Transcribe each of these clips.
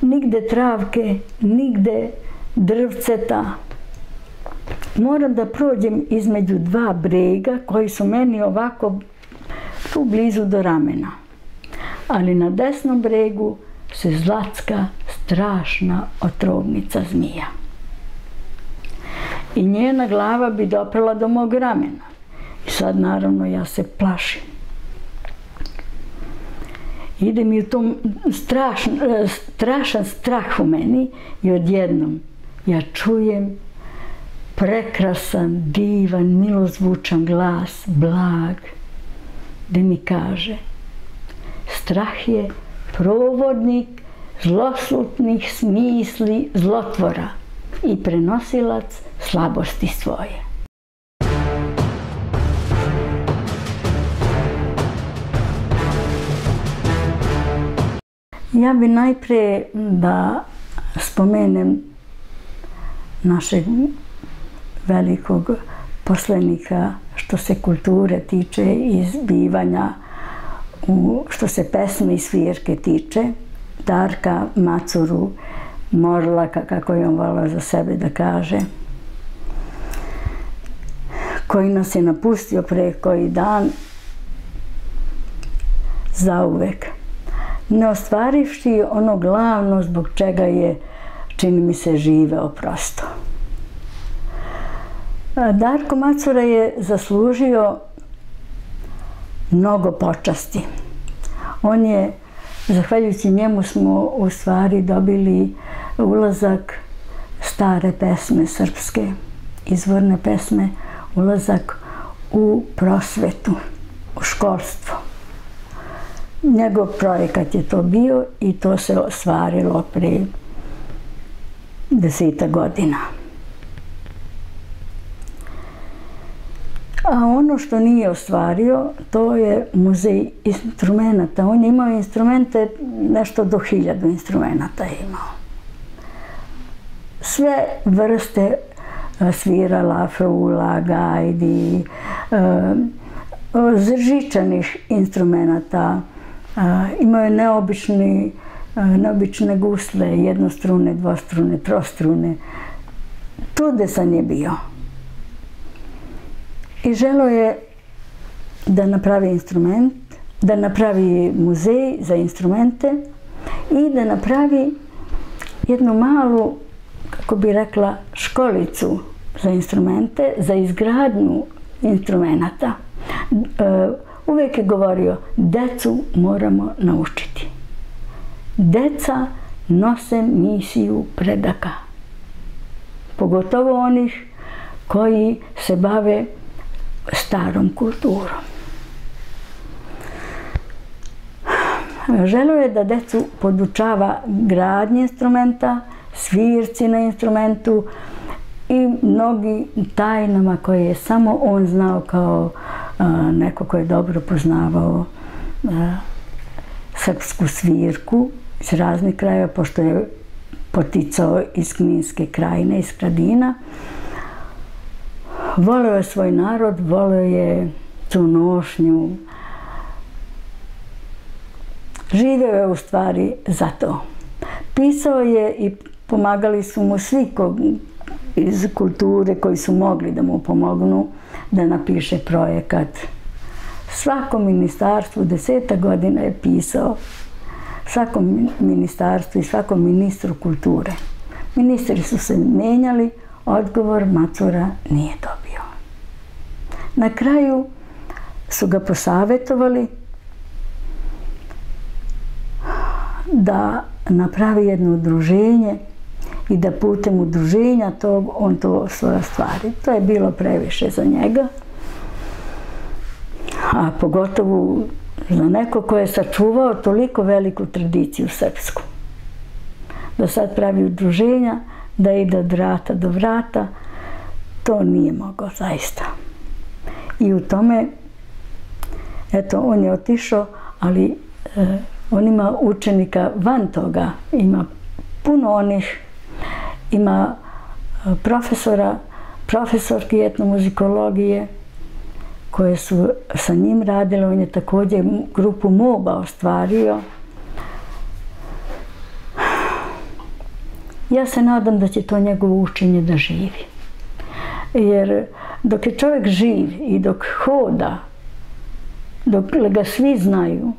nigde travke, nigde drvceta. Moram da prođem između dva brega koji su meni ovako tu blizu do ramena. Ali na desnom bregu se zlatska strašna otrovnica zmija. I njena glava bi doprela do mog ramena. I sad naravno ja se plašim. Ide mi u tom strašn, e, strašan strah u meni i odjednom ja čujem prekrasan, divan, milozvučan glas, blag, gde mi kaže strah je provodnik zloslutnih smisli zlotvora i prenosilac slabosti svoje. Ja bi najprije da spomenem našeg velikog poslenika što se kulture tiče i zbivanja u, što se pesme i svirke tiče. Darka Macuru Morlaka, kako je on volao za sebe da kaže, koji nas je napustio pre koji dan za uvek. Ne ostvarivši ono glavno zbog čega je, čini mi se, živeo prosto. Darko Macura je zaslužio mnogo počasti. On je, zahvaljujući njemu smo u stvari dobili ulazak stare pesme srpske, izvorne pesme, ulazak u prosvetu, u školstvo. Njegov projekat je to bio i to se ostvarilo pre deseta godina. A ono što nije ostvario, to je muzej instrumenta. On je imao instrumente, nešto do hiljadu instrumenta je imao. Sve vrste e, svirala, frula, gajdi, e, e, zržičanih instrumenta. Imao je neobični, neobične gusle, jednostrune, dvostrune, trostrune. Čudesan je bio i želo je da napravi instrument, da napravi muzej za instrumente i da napravi jednu malu, kako bi rekla, školicu za instrumente, za izgradnju instrumenta. E, uvijek je govorio, decu moramo naučiti. Deca nose misiju predaka. Pogotovo onih koji se bave starom kulturom. Želo je da decu podučava gradnje instrumenta, svirci na instrumentu i mnogi tajnama koje je samo on znao kao neko ko je dobro poznavao srpsku svirku iz raznih krajeva, pošto je poticao iz Kninske krajine, iz Kradina volio je svoj narod, voleo je tu nošnju. Živeo je u stvari za to. Pisao je i pomagali su mu svi iz kulture koji su mogli da mu pomognu da napiše projekat. Svako ministarstvo deseta godina je pisao svakom ministarstvu i svakom ministru kulture. Ministri su se menjali, odgovor Macura nije dobio. Na kraju su ga posavetovali da napravi jedno udruženje i da putem udruženja tog on to svoje stvari. To je bilo previše za njega. A pogotovo za neko ko je sačuvao toliko veliku tradiciju srpsku. Da sad pravi udruženja, da ide od vrata do vrata, to nije mogao zaista. I u tome, eto, on je otišao, ali e, on ima učenika van toga, ima puno onih, ima e, profesora, profesorki etnomuzikologije, koje su sa njim radile, on je također grupu MOBA ostvario. Ja se nadam da će to njegovo učenje da živi. Jer dok je čovjek živ i dok hoda, dok ga svi znaju,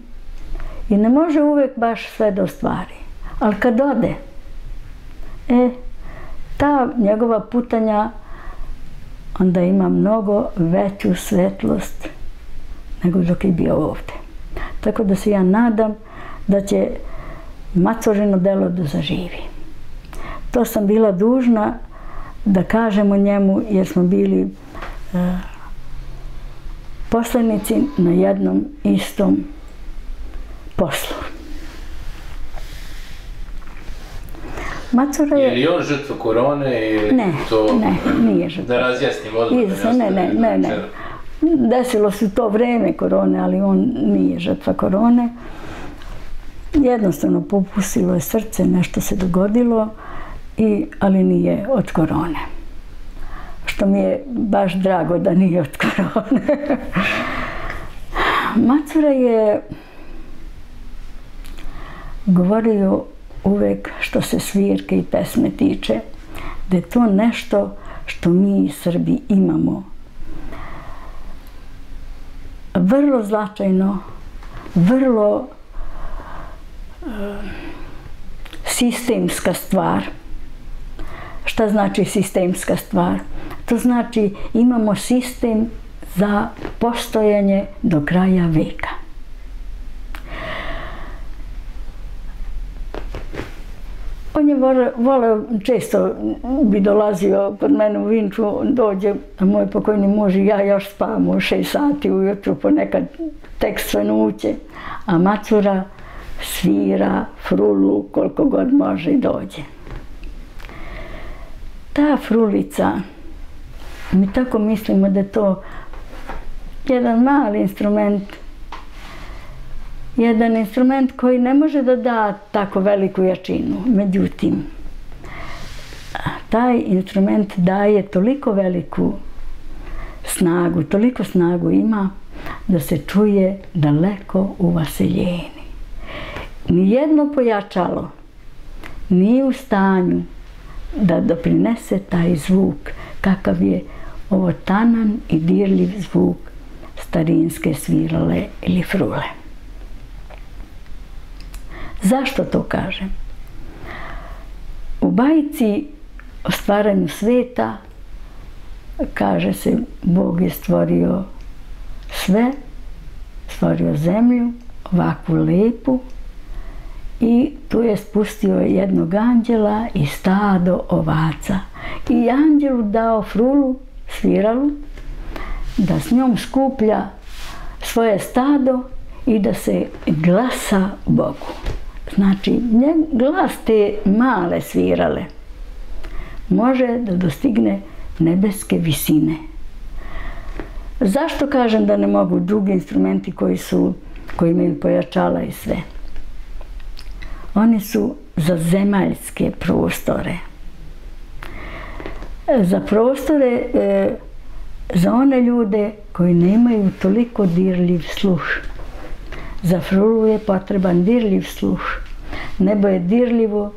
i ne može uvijek baš sve da ostvari. Ali kad ode, e, ta njegova putanja onda ima mnogo veću svetlost nego dok je bio ovde. Tako da se ja nadam da će macoženo delo da zaživi. To sam bila dužna da kažem o njemu jer smo bili e, poslanici na jednom istom poslu. Macura je... Je li on žrtva korone ili ne, to... Ne, nije žrtva. Da razjasnim odmah. Ne, ne, ne, ne. Desilo se to vreme korone, ali on nije žrtva korone. Jednostavno popustilo je srce, nešto se dogodilo, i, ali nije od korone. Što mi je baš drago da nije od korone. Macura je govorio uvek što se svirke i pesme tiče, da je to nešto što mi Srbi imamo. Vrlo značajno, vrlo eh, sistemska stvar. Šta znači sistemska stvar? To znači imamo sistem za postojanje do kraja veka. On je voleo, često bi dolazio kod mene u Vinču, dođe, a moj pokojni muž i ja još spavamo u šest sati ujutru, ponekad tek svenuće, a macura svira frulu koliko god može i dođe. Ta frulica, mi tako mislimo da je to jedan mali instrument jedan instrument koji ne može da da tako veliku jačinu. Međutim, taj instrument daje toliko veliku snagu, toliko snagu ima da se čuje daleko u vaseljeni. Nijedno pojačalo nije u stanju da doprinese taj zvuk kakav je ovo tanan i dirljiv zvuk starinske svirale ili frule. Zašto to kažem? U bajici o stvaranju sveta kaže se Bog je stvorio sve, stvorio zemlju, ovakvu lepu i tu je spustio jednog anđela i stado ovaca. I anđelu dao frulu, sviralu, da s njom skuplja svoje stado i da se glasa Bogu. Znači, glas te male svirale može da dostigne nebeske visine. Zašto kažem da ne mogu drugi instrumenti koji su, koji imaju pojačala i sve? Oni su za zemaljske prostore. Za prostore, e, za one ljude koji nemaju toliko dirljiv sluh. Za frulu je potreban dirljiv sluh. Nebo je dirljivo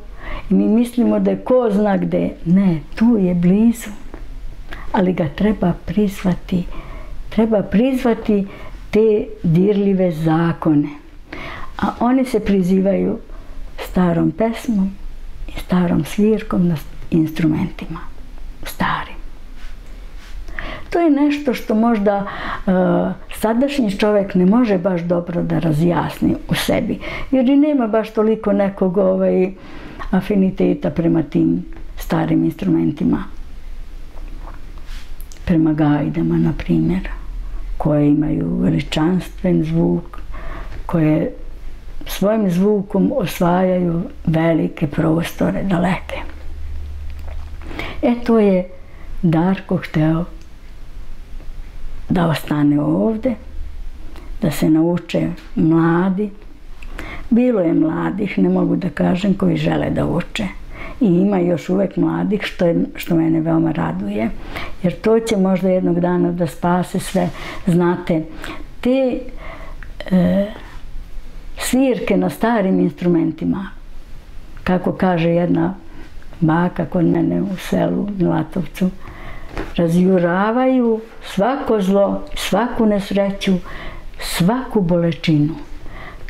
i mi mislimo da je ko zna gde. Ne, tu je blizu. Ali ga treba prizvati. Treba prizvati te dirljive zakone. A oni se prizivaju starom pesmom i starom svirkom na instrumentima. Starim to je nešto što možda uh, sadašnji čovjek ne može baš dobro da razjasni u sebi. Jer i nema baš toliko nekog ovaj, afiniteta prema tim starim instrumentima. Prema gajdama, na primjer, koje imaju veličanstven zvuk, koje svojim zvukom osvajaju velike prostore, daleke. E to je Darko hteo da ostane ovde, da se nauče mladi. Bilo je mladih, ne mogu da kažem, koji žele da uče. I ima još uvek mladih, što, je, što mene veoma raduje. Jer to će možda jednog dana da spase sve. Znate, te e, svirke na starim instrumentima, kako kaže jedna baka kod mene u selu Milatovcu, razjuravaju svako zlo, svaku nesreću, svaku bolečinu.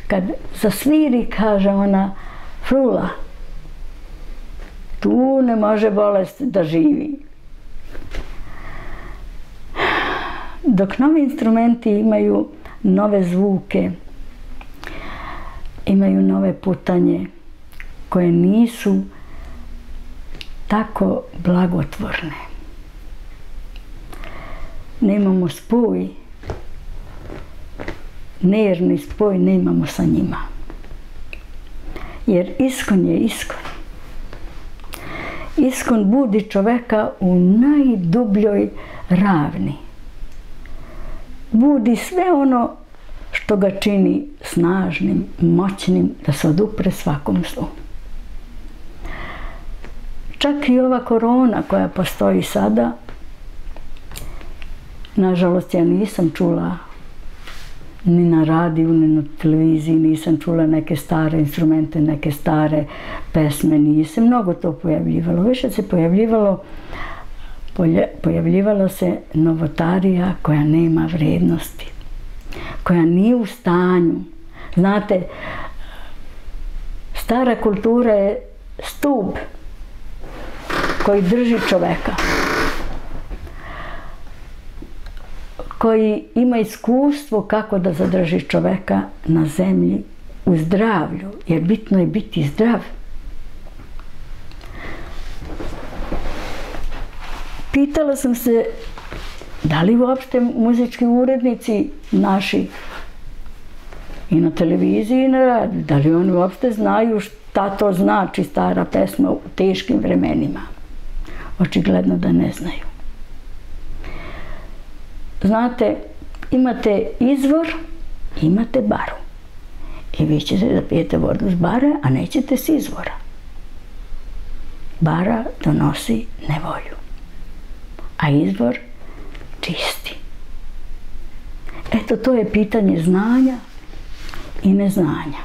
Kad zasviri, kaže ona, frula, tu ne može bolest da živi. Dok novi instrumenti imaju nove zvuke, imaju nove putanje koje nisu tako blagotvorne. Nemamo spoj, nerni spoj nemamo sa njima. Jer iskon je iskon. Iskon budi čoveka u najdubljoj ravni. Budi sve ono što ga čini snažnim, moćnim, da se odupre svakom zlu. Čak i ova korona koja postoji sada, nažalost ja nisam čula ni na radiju, ni na televiziji, nisam čula neke stare instrumente, neke stare pesme, nije se mnogo to pojavljivalo. Više se pojavljivalo, pojavljivala se novotarija koja nema vrednosti, koja nije u stanju. Znate, stara kultura je stup koji drži čoveka. Koji ima iskustvo kako da zadrži čoveka na zemlji u zdravlju, jer bitno je biti zdrav. Pitala sam se da li uopšte muzički urednici naši i na televiziji i na radiju, da li oni uopšte znaju šta to znači stara pesma u teškim vremenima. Očigledno da ne znaju znate, imate izvor, imate baru. I vi ćete da pijete vodu s bare, a nećete s izvora. Bara donosi nevolju, a izvor čisti. Eto, to je pitanje znanja i neznanja.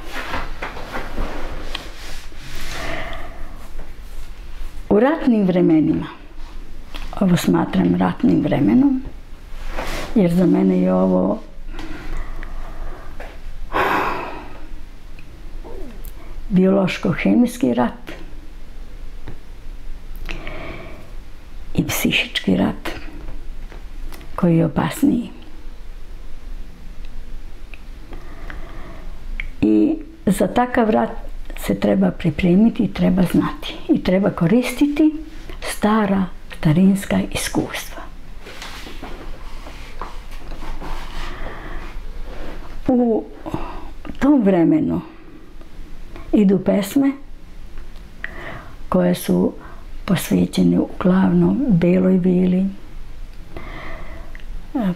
U ratnim vremenima, ovo smatram ratnim vremenom, jer za mene je ovo biološko-hemijski rat i psihički rat koji je opasniji. I za takav rat se treba pripremiti i treba znati. I treba koristiti stara, starinska iskustva. U tom vremenu idu pesme koje su posvećene uglavnom beloj vili,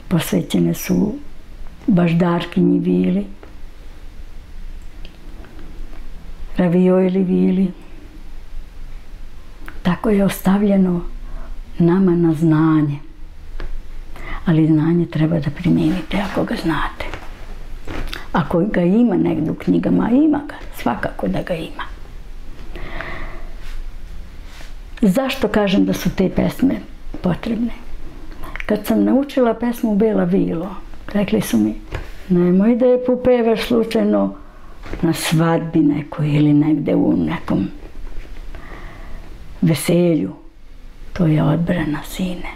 posvećene su baždarkinji vili, ravijojli vili. Tako je ostavljeno nama na znanje. Ali znanje treba da primijenite ako ga znate. Ako ga ima negdje u knjigama, ima ga. Svakako da ga ima. Zašto kažem da su te pesme potrebne? Kad sam naučila pesmu Bela Vilo, rekli su mi, nemoj da je popevaš slučajno na svadbi nekoj ili negde u nekom veselju. To je odbrana, sine.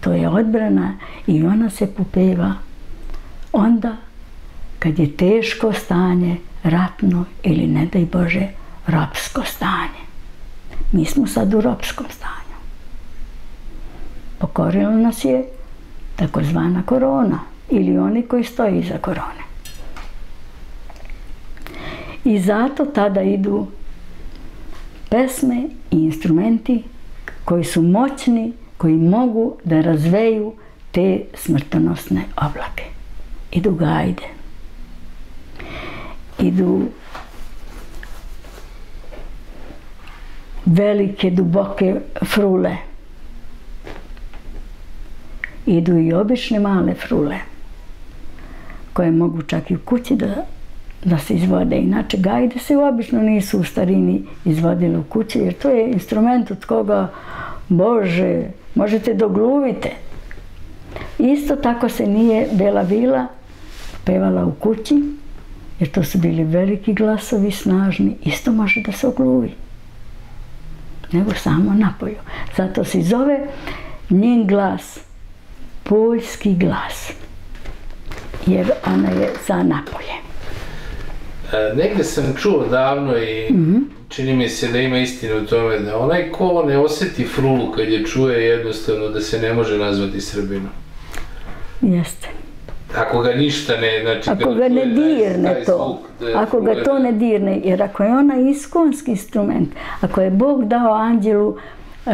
To je odbrana i ona se popeva onda kad je teško stanje, ratno ili ne daj Bože, ropsko stanje. Mi smo sad u ropskom stanju. Pokorila nas je takozvana korona ili oni koji stoji iza korone. I zato tada idu pesme i instrumenti koji su moćni, koji mogu da razveju te smrtonosne oblake. Idu gajde idu velike, duboke frule. Idu i obične male frule, koje mogu čak i u kući da da se izvode. Inače, gajde se obično nisu u starini izvodili u kući, jer to je instrument od koga, Bože, možete dogluvite. Isto tako se nije Bela Vila pevala u kući, jer to su bili veliki glasovi, snažni, isto može da se ogluvi. Nego samo napolju. Zato se zove njen glas poljski glas, jer ona je za napolje. E, negde sam čuo davno i mm -hmm. čini mi se da ima istinu u tome da onaj ko ne osjeti frulu kad je čuje jednostavno da se ne može nazvati Srbinom. Jeste. Ako ga ništa ne, znači... Ako ga ne dirne to, zvuk, ako ga to ne dirne, jer ako je ona iskonski instrument, ako je Bog dao anđelu uh,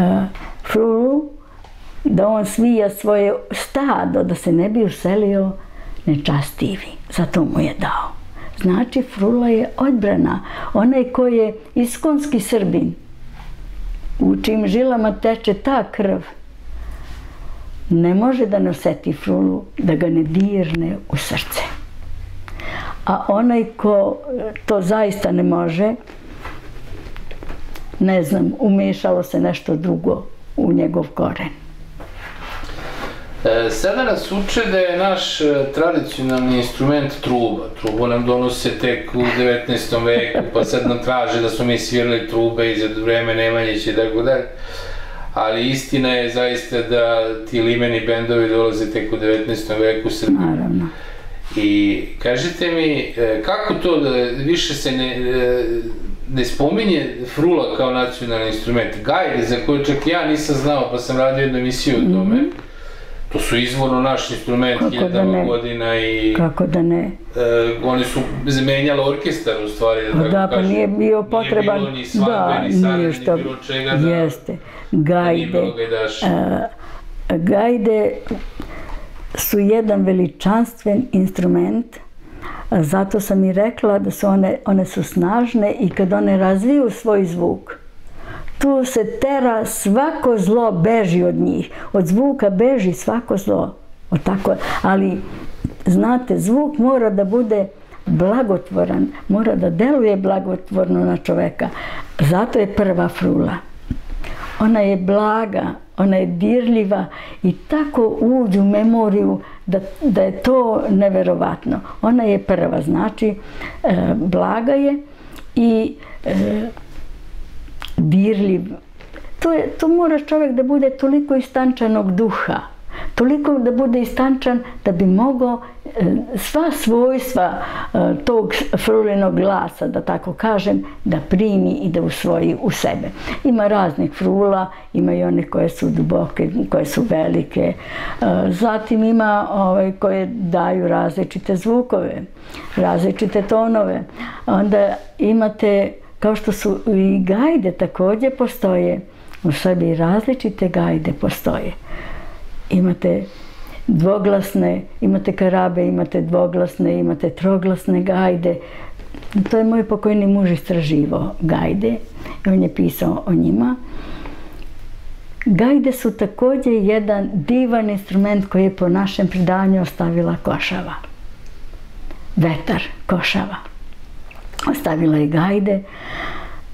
frulu, da on svija svoje stado, da se ne bi uselio nečastivi. Zato mu je dao. Znači, frula je odbrana. Onaj ko je iskonski srbin, u čim žilama teče ta krv, ne može da noseti frulu, da ga ne dirne u srce. A onaj ko e, to zaista ne može, ne znam, umešalo se nešto drugo u njegov koren. E, sada nas uče da je naš e, tradicionalni instrument truba. Trubu nam donose tek u 19. veku, pa sad nam traže da smo mi svirali trube i za vreme Nemanjića i tako dalje. Ali istina je zaista da ti limeni bendovi dolaze tek u 19. veku u Srbiji. Naravno. I kažite mi, e, kako to da više se ne, ne spominje frula kao nacionalni instrument? Gajde, za koje čak ja nisam znao, pa sam radio jednu emisiju o tome. Mm -hmm To su izvorno naš instrument hiljadama godina i... Kako da ne? E, oni su zamenjali orkestar u stvari, da, pa da pa nije bio potreban... Nije bilo ni svadbe, da, ni sada, ni bilo čega da... Jeste. Gajde. Gajde su jedan veličanstven instrument, zato sam i rekla da su one, one su snažne i kad one razviju svoj zvuk, tu se tera svako zlo beži od njih. Od zvuka beži svako zlo. O tako, ali znate, zvuk mora da bude blagotvoran, mora da deluje blagotvorno na čoveka. Zato je prva frula. Ona je blaga, ona je dirljiva i tako uđu u memoriju da, da je to neverovatno. Ona je prva, znači e, blaga je i e, dirljiv. To, je, to mora čovjek da bude toliko istančanog duha, toliko da bude istančan da bi mogao e, sva svojstva e, tog frulinog glasa, da tako kažem, da primi i da usvoji u sebe. Ima raznih frula, ima i one koje su duboke, koje su velike. E, zatim ima ove koje daju različite zvukove, različite tonove. Onda imate kao što su i gajde također postoje, u sebi različite gajde postoje. Imate dvoglasne, imate karabe, imate dvoglasne, imate troglasne gajde. To je moj pokojni muž istraživo gajde i on je pisao o njima. Gajde su također jedan divan instrument koji je po našem predanju ostavila košava. Vetar, košava ostavila je gajde,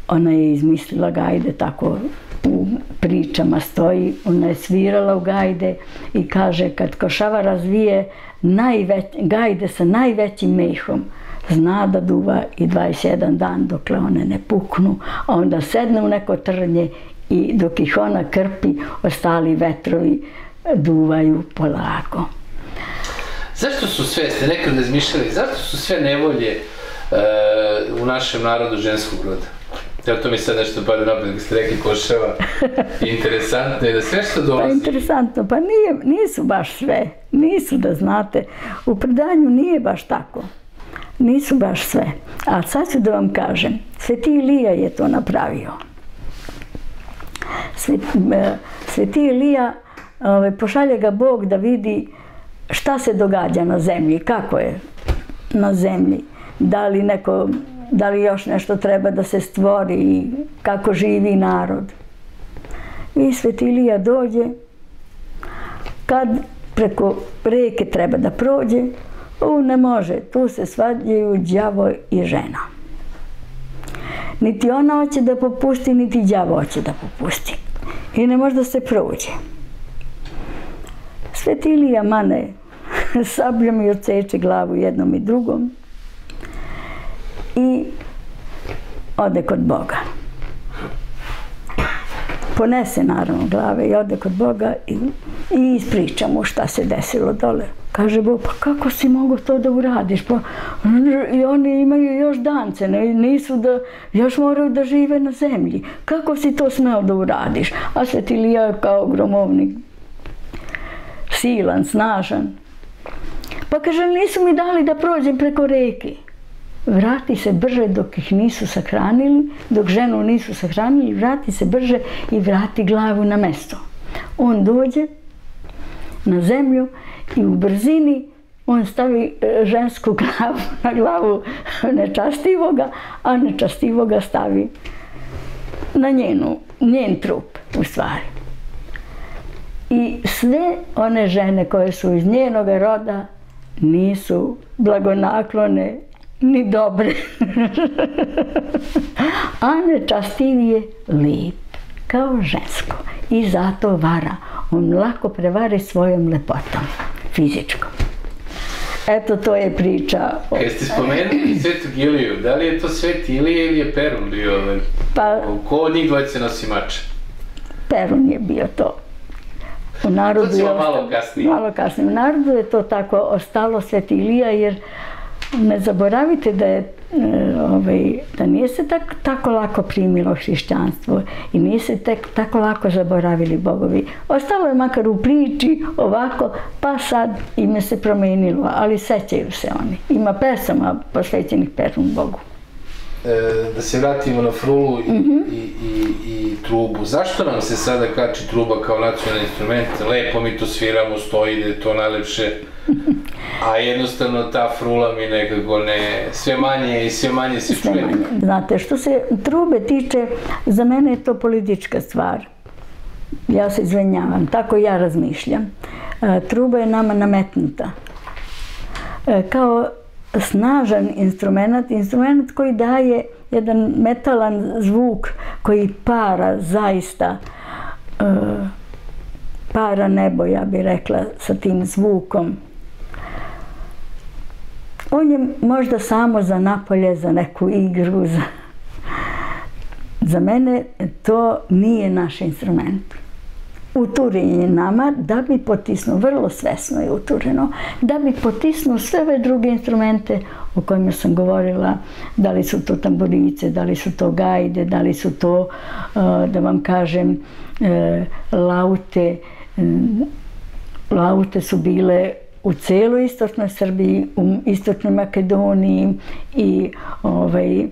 ona je izmislila gajde tako u pričama stoji, ona je svirala u gajde i kaže kad košava razvije najveć, gajde sa najvećim mehom, zna da duva i 21 dan dokle one ne puknu, a onda sedne u neko trnje i dok ih ona krpi, ostali vetrovi duvaju polako. Zašto su sve, ste nekad razmišljali, zašto su sve nevolje e, u našem narodu ženskog roda. Evo to mi sad nešto pada napad, kada ste rekli košava. Interesantno je da sve što dolazi... Pa interesantno, pa nije, nisu baš sve. Nisu da znate. U predanju nije baš tako. Nisu baš sve. A sad ću da vam kažem. Sveti Ilija je to napravio. Sveti, Sveti Ilija ovaj, pošalje ga Bog da vidi šta se događa na zemlji, kako je na zemlji da li neko, da li još nešto treba da se stvori i kako živi narod. I Svetilija dođe, kad preko reke treba da prođe, u ne može, tu se svađaju djavo i žena. Niti ona hoće da popusti, niti djavo hoće da popusti. I ne može da se prođe. Svetilija mane sabljom i odseče glavu jednom i drugom i ode kod Boga. Ponese naravno glave i ode kod Boga i, i ispriča mu šta se desilo dole. Kaže Bog, pa kako si mogu to da uradiš? Pa, I oni imaju još dance, ne, nisu da, još moraju da žive na zemlji. Kako si to smeo da uradiš? A Svetilija kao gromovnik, silan, snažan. Pa kaže, nisu mi dali da prođem preko reke. Vrati se brže dok ih nisu sahranili, dok ženu nisu sahranili, vrati se brže i vrati glavu na mesto. On dođe na zemlju i u brzini on stavi e, žensku glavu na glavu nečastivoga, a nečastivoga stavi na njenu, njen trup u stvari. I sve one žene koje su iz njenog roda nisu blagonaklone ni dobre. A nečastiv je lip, kao žensko. I zato vara. On lako prevari svojom lepotom, fizičkom. Eto, to je priča. Jeste spomenuli Svetog Iliju, da li je to Sveti Ilija ili je Perun bio? Pa, Ko od njih dvojce nosi mače? Perun je bio to. U narodu to je malo kasnije. Malo kasnije. U narodu je to tako ostalo Sveti Ilija, jer ne zaboravite da je e, ovaj, da nije se tak, tako lako primilo hrišćanstvo i nije se tek, tako lako zaboravili bogovi. Ostalo je makar u priči ovako, pa sad ime se promenilo, ali sećaju se oni. Ima pesama posvećenih Perum Bogu. E, da se vratimo na frulu i, mm -hmm. i, i, i trubu. Zašto nam se sada kači truba kao nacionalni instrument? Lepo mi to sviramo, stoji da je to najlepše. A jednostavno ta frula mi nekako ne, sve manje i sve manje se sve čuje. Manje. Znate, što se trube tiče, za mene je to politička stvar. Ja se izvenjavam, tako ja razmišljam. E, truba je nama nametnuta. E, kao snažan instrument, instrument koji daje jedan metalan zvuk koji para zaista e, para nebo, ja bih rekla, sa tim zvukom. On je možda samo za napolje, za neku igru, za... Za mene to nije naš instrument uturen je da bi potisnuo, vrlo svesno je utureno, da bi potisnuo sve ove druge instrumente o kojima sam govorila, da li su to tamburice, da li su to gajde, da li su to, eh, da vam kažem, eh, laute. Mm, laute su bile u celoj istočnoj Srbiji, u istočnoj Makedoniji i ovaj,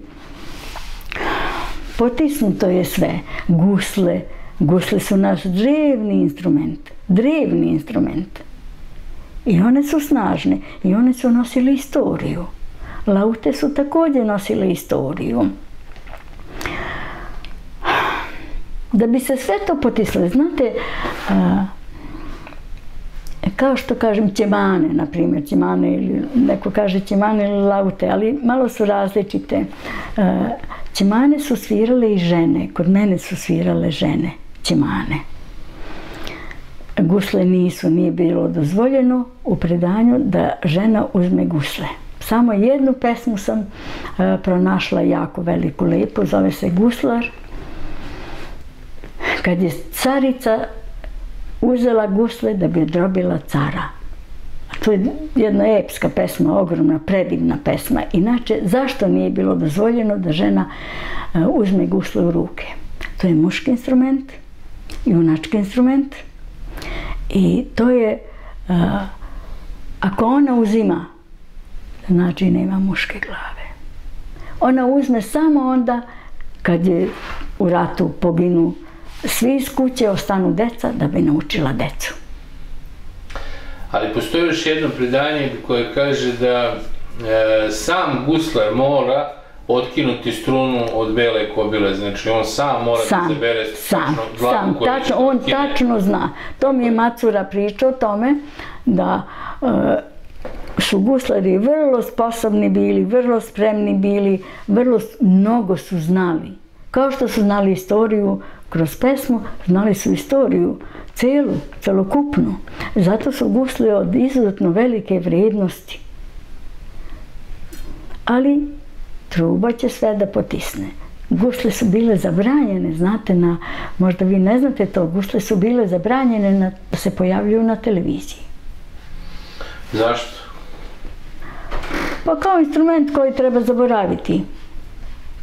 potisnuto je sve, gusle, Gusle su naš drevni instrument, drevni instrument. I one su snažne i one su nosile istoriju. Laute su također nosile istoriju. Da bi se sve to potisle, znate, a, kao što kažem ćemane, na primjer, ćemane ili neko kaže ćemane ili laute, ali malo su različite. Ćemane su svirale i žene, kod mene su svirale žene Čimane. Gusle nisu, nije bilo dozvoljeno u predanju da žena uzme gusle. Samo jednu pesmu sam e, pronašla jako veliku, lepu, zove se Guslar. Kad je carica uzela gusle da bi drobila cara. To je jedna epska pesma, ogromna, predivna pesma. Inače, zašto nije bilo dozvoljeno da žena e, uzme gusle u ruke? To je muški instrument, junački instrument. I to je uh, ako ona uzima znači nema muške glave. Ona uzme samo onda kad je u ratu poginu svi iz kuće ostanu deca da bi naučila decu. Ali postoji još jedno predanje koje kaže da e, sam guslar mora otkinuti strunu od bele kobile, znači on sam mora sam, da zabere sam, sam, tačno, on otkine. tačno zna. To mi je Macura pričao o tome da uh, su guslari vrlo sposobni bili, vrlo spremni bili, vrlo mnogo su znali. Kao što su znali istoriju kroz pesmu, znali su istoriju celu, celokupnu. Zato su gusle od izuzetno velike vrednosti. Ali truba će sve da potisne. Gusle su bile zabranjene, znate, na, možda vi ne znate to, gusle su bile zabranjene na, da se pojavljuju na televiziji. Zašto? Pa kao instrument koji treba zaboraviti.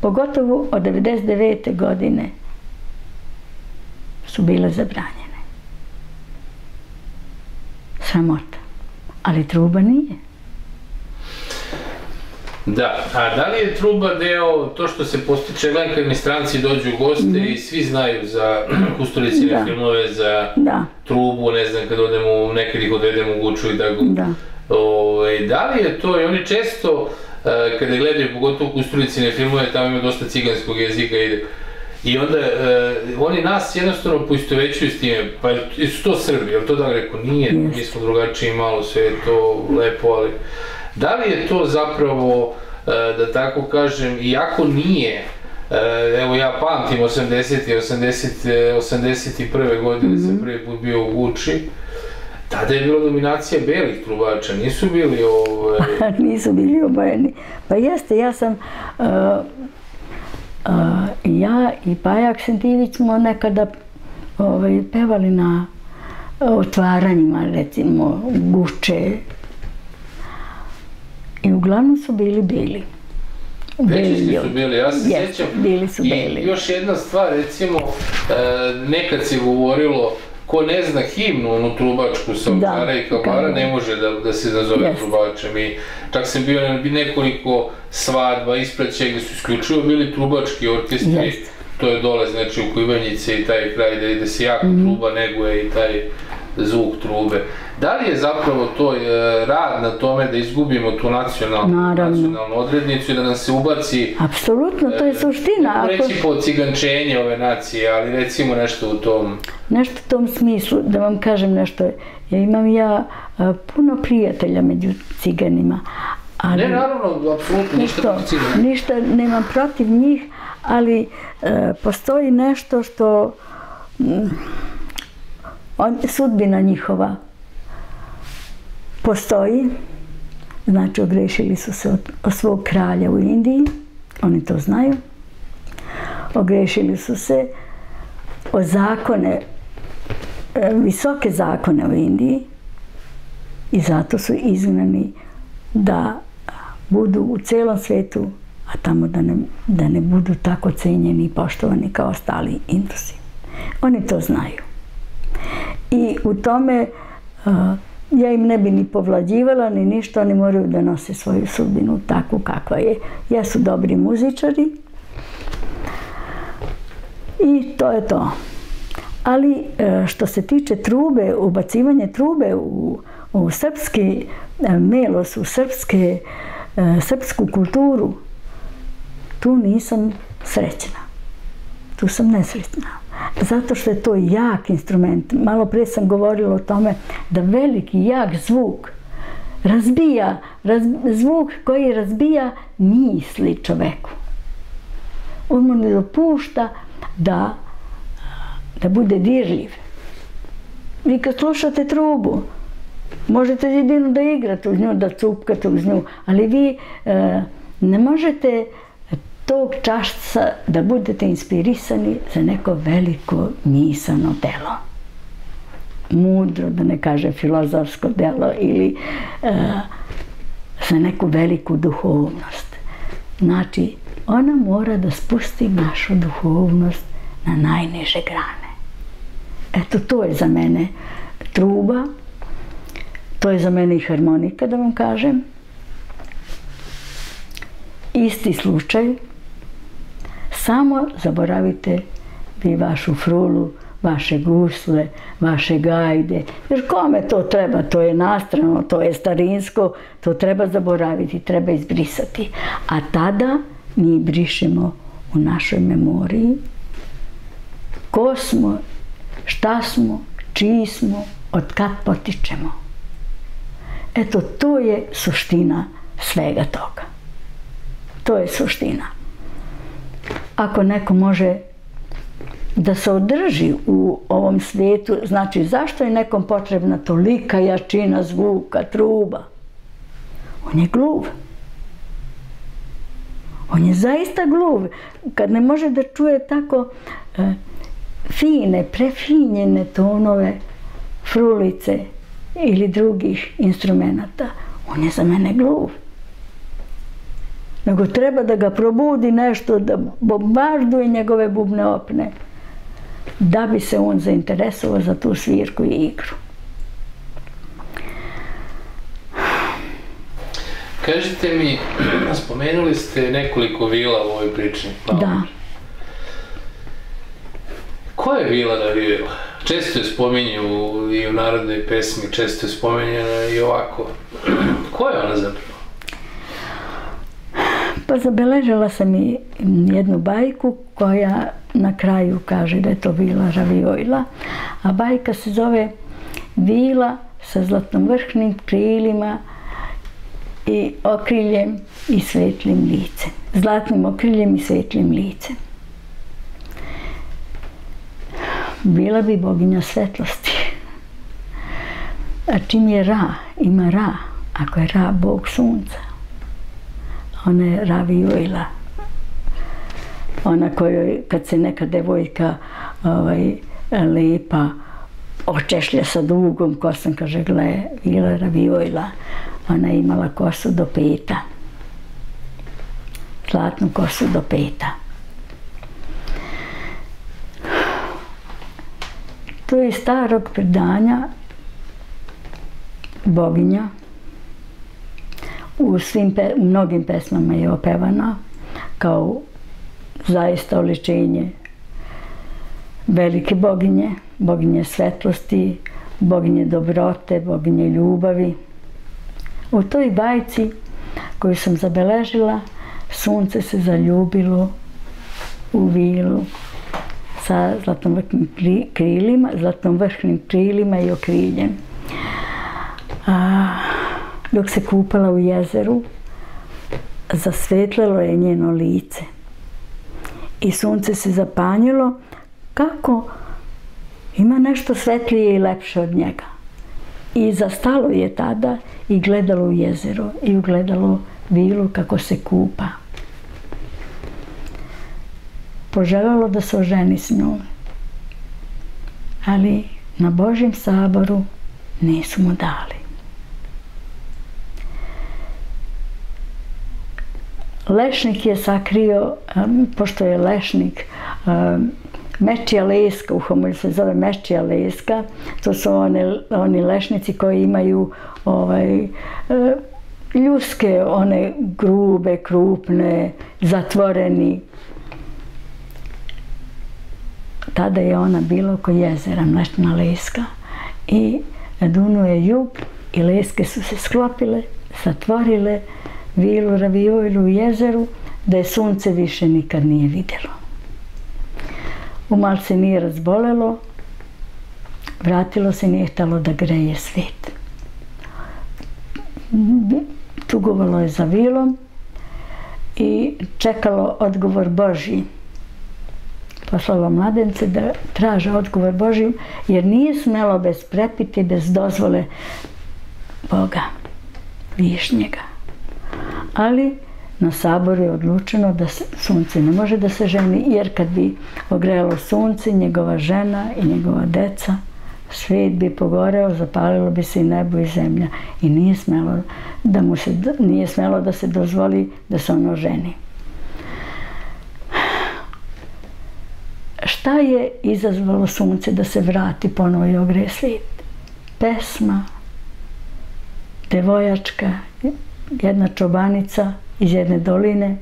Pogotovo od 99. godine su bile zabranjene. Sramota. Ali truba nije. Da, a da li je truba deo to što se postiče, gledam kad mi stranci dođu u goste mm. i svi znaju za kustolicine filmove, za da. trubu, ne znam, kad odemo, nekad ih odvedemo u guču i tako. Da. Ove, ovaj, da li je to, i oni često, uh, kada gledaju pogotovo kustolicine filmove, tamo ima dosta ciganskog jezika i I onda uh, oni nas jednostavno poistovećuju s time, pa su to Srbi, jel to da rekao, nije, yes. mi smo drugačiji malo, sve je to lepo, ali da li je to zapravo, uh, da tako kažem, iako nije, uh, evo ja pamtim 80. 80. 81. godine mm -hmm. sam mhm. prvi put bio u Guči, Tada je bila dominacija belih trubača, nisu bili ove... Ovaj... nisu bili obojeni. Pa jeste, ja sam... Uh, ja i Pajak Sentivić smo nekada ovaj, pevali na otvaranjima, recimo, guče. I uglavnom su bili bili. Većisti su bili, ja se yes, sjećam. Bili su bili. I još jedna stvar, recimo, e, nekad se govorilo, ko ne zna himnu, onu trubačku sa Okara i Kabara, ne može da, da se nazove yes. trubačem. I čak sam bio na nekoliko svadba ispraćaj gdje su isključivo bili trubački orkestri. Yes. To je dole, znači u Kuibanjice i taj kraj gdje, gdje se jako mm truba neguje i taj zvuk trube. Da li je zapravo to e, rad na tome da izgubimo tu nacionalnu, nacionalnu odrednicu i da nam se ubaci... Apsolutno, to je e, suština. Ne reći po cigančenje ove nacije, ali recimo nešto u tom... Nešto u tom smislu, da vam kažem nešto. Ja imam ja a, puno prijatelja među ciganima. Ali, ne, naravno, apsolutno, ništa protiv cigana. Ništa, nemam protiv njih, ali a, postoji nešto što... M, on, sudbina njihova postoji, znači ogrešili su se od, od svog kralja u Indiji, oni to znaju, ogrešili su se o zakone, e, visoke zakone u Indiji i zato su izgnani da budu u celom svetu, a tamo da ne, da ne budu tako cenjeni i poštovani kao ostali Indusi. Oni to znaju. I u tome e, ja im ne bi ni povlađivala ni ništa, oni moraju da nose svoju sudbinu takvu kakva je. Ja su dobri muzičari i to je to. Ali e, što se tiče trube, ubacivanje trube u, u srpski e, melos, u srpske, srpsku kulturu, tu nisam srećna. Tu sam nesrećna. Zato što je to jak instrument. Malo pre sam govorila o tome da veliki, jak zvuk razbija, raz, zvuk koji razbija misli čoveku. On mu ne dopušta da, da bude dirljiv. Vi kad slušate trubu, možete jedino da igrate uz nju, da cupkate uz nju, ali vi e, ne možete tog čašca da budete inspirisani za neko veliko misano delo. Mudro, da ne kaže filozofsko delo ili e, za neku veliku duhovnost. Znači, ona mora da spusti našu duhovnost na najniže grane. Eto, to je za mene truba, to je za mene i harmonika, da vam kažem. Isti slučaj, samo zaboravite vi vašu frulu, vaše gusle, vaše gajde. Jer kome to treba? To je nastrano, to je starinsko, to treba zaboraviti, treba izbrisati. A tada mi brišemo u našoj memoriji ko smo, šta smo, čiji smo, od kad potičemo. Eto, to je suština svega toga. To je suština. Ako neko može da se održi u ovom svijetu, znači zašto je nekom potrebna tolika jačina zvuka, truba? On je gluv. On je zaista gluv. Kad ne može da čuje tako e, fine, prefinjene tonove frulice ili drugih instrumenta, on je za mene gluv. Nego treba da ga probudi nešto, da bombarduje njegove bubne opne, da bi se on zainteresovao za tu svirku i igru. Kažite mi, spomenuli ste nekoliko vila u ovoj priči. Da. Ko je vila na vila? Često je spominju i u narodnoj pesmi, često je spominjena i ovako. Ko je ona zapravo? Pa zabeležila sam i jednu bajku koja na kraju kaže da je to vila Raviojla. A bajka se zove Vila sa zlatnom vrhnim krilima i okriljem i svetlim licem. Zlatnim okriljem i svetlim licem. Bila bi boginja svetlosti. A čim je Ra, ima Ra, ako je Ra, bog sunca, ona je Ravi Jojla. Ona kojoj, kad se neka devojka ovaj, lepa, očešlja sa dugom kosom, kaže, gle, Vila Ravijojla, ona je imala kosu do peta. Zlatnu kosu do peta. To je starog predanja boginja. U, svim pe, u mnogim pesmama je opevana kao zaista oličenje velike boginje, boginje svetlosti, boginje dobrote, boginje ljubavi. U toj bajci koju sam zabeležila, sunce se zaljubilo u vilu sa zlatnom vrhnim krilima, zlatnom vrhnim krilima i okriljem. A, dok se kupala u jezeru, zasvetlilo je njeno lice. I sunce se zapanjilo kako ima nešto svetlije i lepše od njega. I zastalo je tada i gledalo u jezero i ugledalo vilu kako se kupa. Poželjalo da se oženi s njom. Ali na Božjem saboru nisu mu dali. Lešnik je sakrio, pošto je lešnik, mečija leska, u Homolju se zove mečija leska, to su one, oni lešnici koji imaju ovaj, ljuske, one grube, krupne, zatvoreni. Tada je ona bila oko jezera, mlečna leska. I na Dunu je jug i leske su se sklopile, zatvorile vilu Ravijojlu u jezeru, da je sunce više nikad nije vidjelo umal se nije razbolelo, vratilo se nije htalo da greje svet. Tugovalo je za vilom i čekalo odgovor Božji. Poslalo mladence da traže odgovor Božji, jer nije smelo bez prepiti, bez dozvole Boga, višnjega. Ali, na saboru je odlučeno da se, sunce ne može da se ženi, jer kad bi ogrelo sunce, njegova žena i njegova deca, svijet bi pogoreo, zapalilo bi se i nebo i zemlja i nije smelo da, mu se, nije smelo da se dozvoli da se ono ženi. Šta je izazvalo sunce da se vrati ponovo i ogre svijet? Pesma, devojačka, jedna čobanica, iz jedne doline.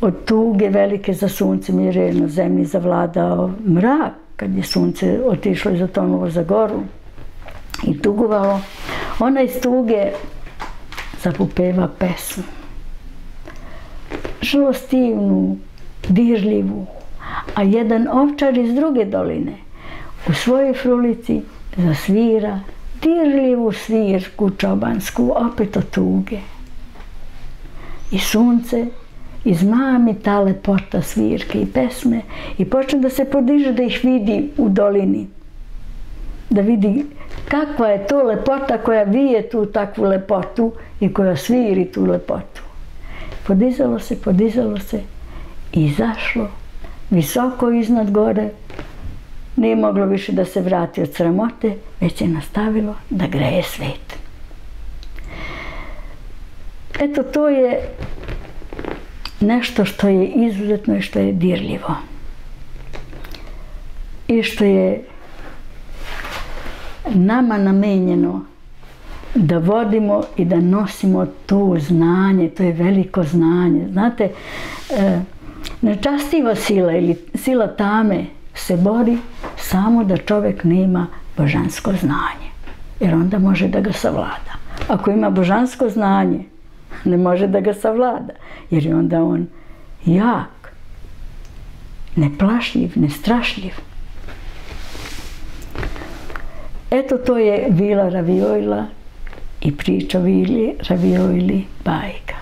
Od tuge velike za suncem jer je na zemlji zavladao mrak kad je sunce otišlo i zatonulo za goru i tugovalo. Ona iz tuge zapupeva pesmu. Žalostivnu, dirljivu, a jedan ovčar iz druge doline u svojoj frulici zasvira dirljivu svirku čobansku, opet od tuge. I sunce izmami ta lepota svirke i pesme i počne da se podiže da ih vidi u dolini. Da vidi kakva je to lepota koja vije tu takvu lepotu i koja sviri tu lepotu. Podizalo se, podizalo se i izašlo visoko iznad gore. Nije moglo više da se vrati od sramote, već je nastavilo da greje svet. Eto, to je nešto što je izuzetno i što je dirljivo. I što je nama namenjeno da vodimo i da nosimo to znanje, to je veliko znanje. Znate, eh, nečastiva sila ili sila tame se bori samo da čovjek nema božansko znanje. Jer onda može da ga savlada. Ako ima božansko znanje, ne može da ga savlada. Jer je onda on jak, neplašljiv, nestrašljiv. Eto to je Vila Ravioila i priča Vili Ravioili bajka.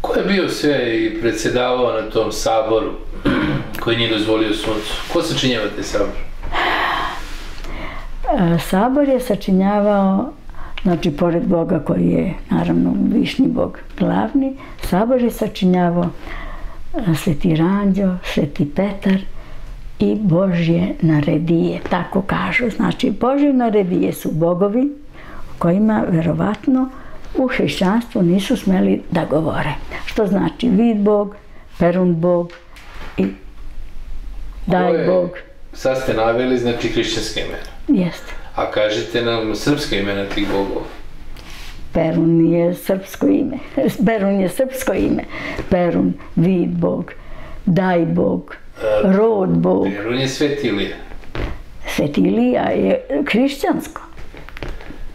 Ko je bio sve i predsjedavao na tom saboru koji nije dozvolio suncu? Ko sačinjava taj sabor? E, sabor je sačinjavao, znači, pored Boga koji je, naravno, višnji Bog glavni, sabor je sačinjavao e, Sveti Ranđo, Sveti Petar, i Božje naredije, tako kažu. Znači, Božje naredije su bogovi kojima verovatno u hrišćanstvu nisu smeli da govore. Što znači vid Bog, perun Bog i daj Koje, Bog. Sad ste naveli, znači, hrišćanske imena. Jeste. A kažete nam srpske imena tih bogova. Perun je srpsko ime. Perun je srpsko ime. Perun, vid Bog, daj Bog, rod Bog. Jer on je Sveti Ilija. Sveti Ilija je hrišćansko.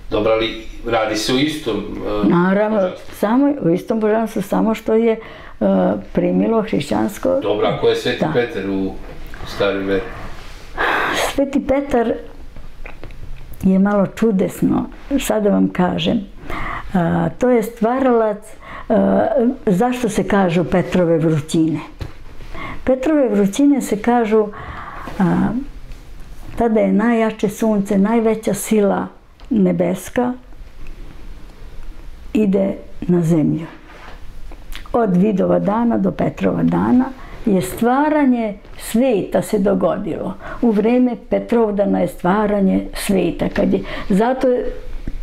Dobro, ali radi se o istom uh, Naravno, božanstvu. samo o istom božanstvu, samo što je uh, primilo hrišćansko. Dobro, ako je Sveti da. Petar u stari veri? Sveti Petar je malo čudesno, sad da vam kažem. A, to je stvaralac, a, zašto se kažu Petrove vrućine? Petrove vrućine se kažu, a, tada je najjače sunce, najveća sila nebeska, ide na zemlju. Od vidova dana do Petrova dana je stvaranje sveta se dogodilo. U vreme Petrovdana je stvaranje sveta. Kad je, zato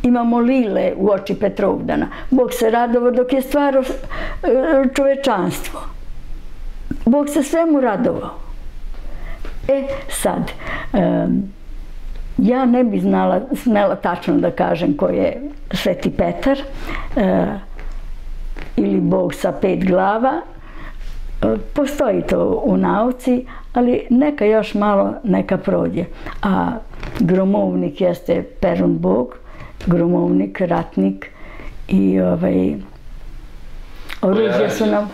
imamo lile u oči Petrovdana. Bog se radovo dok je stvarao e, čovečanstvo. Bog se svemu radovao. E, sad, um, ja ne bi znala, smela tačno da kažem ko je Sveti Petar uh, ili Bog sa pet glava. Postoji to u nauci, ali neka još malo neka prođe. A gromovnik jeste Perun Bog, gromovnik, ratnik i ovaj, oružje su nam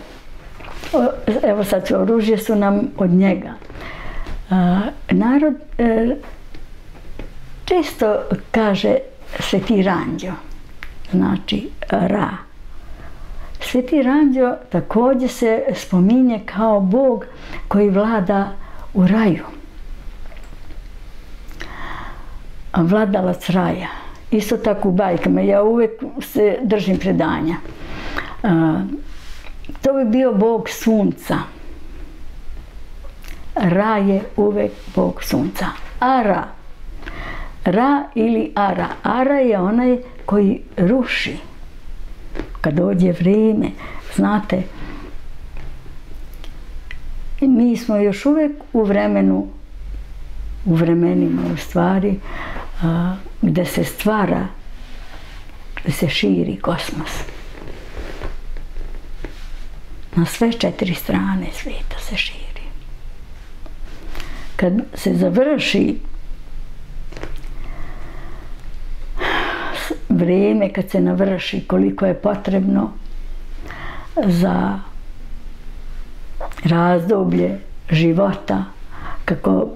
evo sad će oružje su nam od njega. Narod e, često kaže Sveti Ranđo, znači Ra. Sveti Ranđo također se spominje kao Bog koji vlada u raju. Vladalac raja. Isto tako u bajkama. Ja uvek se držim predanja. To bi bio bog sunca. Ra je uvek bog sunca. Ara. Ra ili Ara. Ara je onaj koji ruši. Kad dođe vrijeme, znate, mi smo još uvek u vremenu, u vremenima u stvari, a, gde se stvara, gde se širi kosmos na sve četiri strane sveta se širi. Kad se završi vrijeme, kad se navrši koliko je potrebno za razdoblje života, kako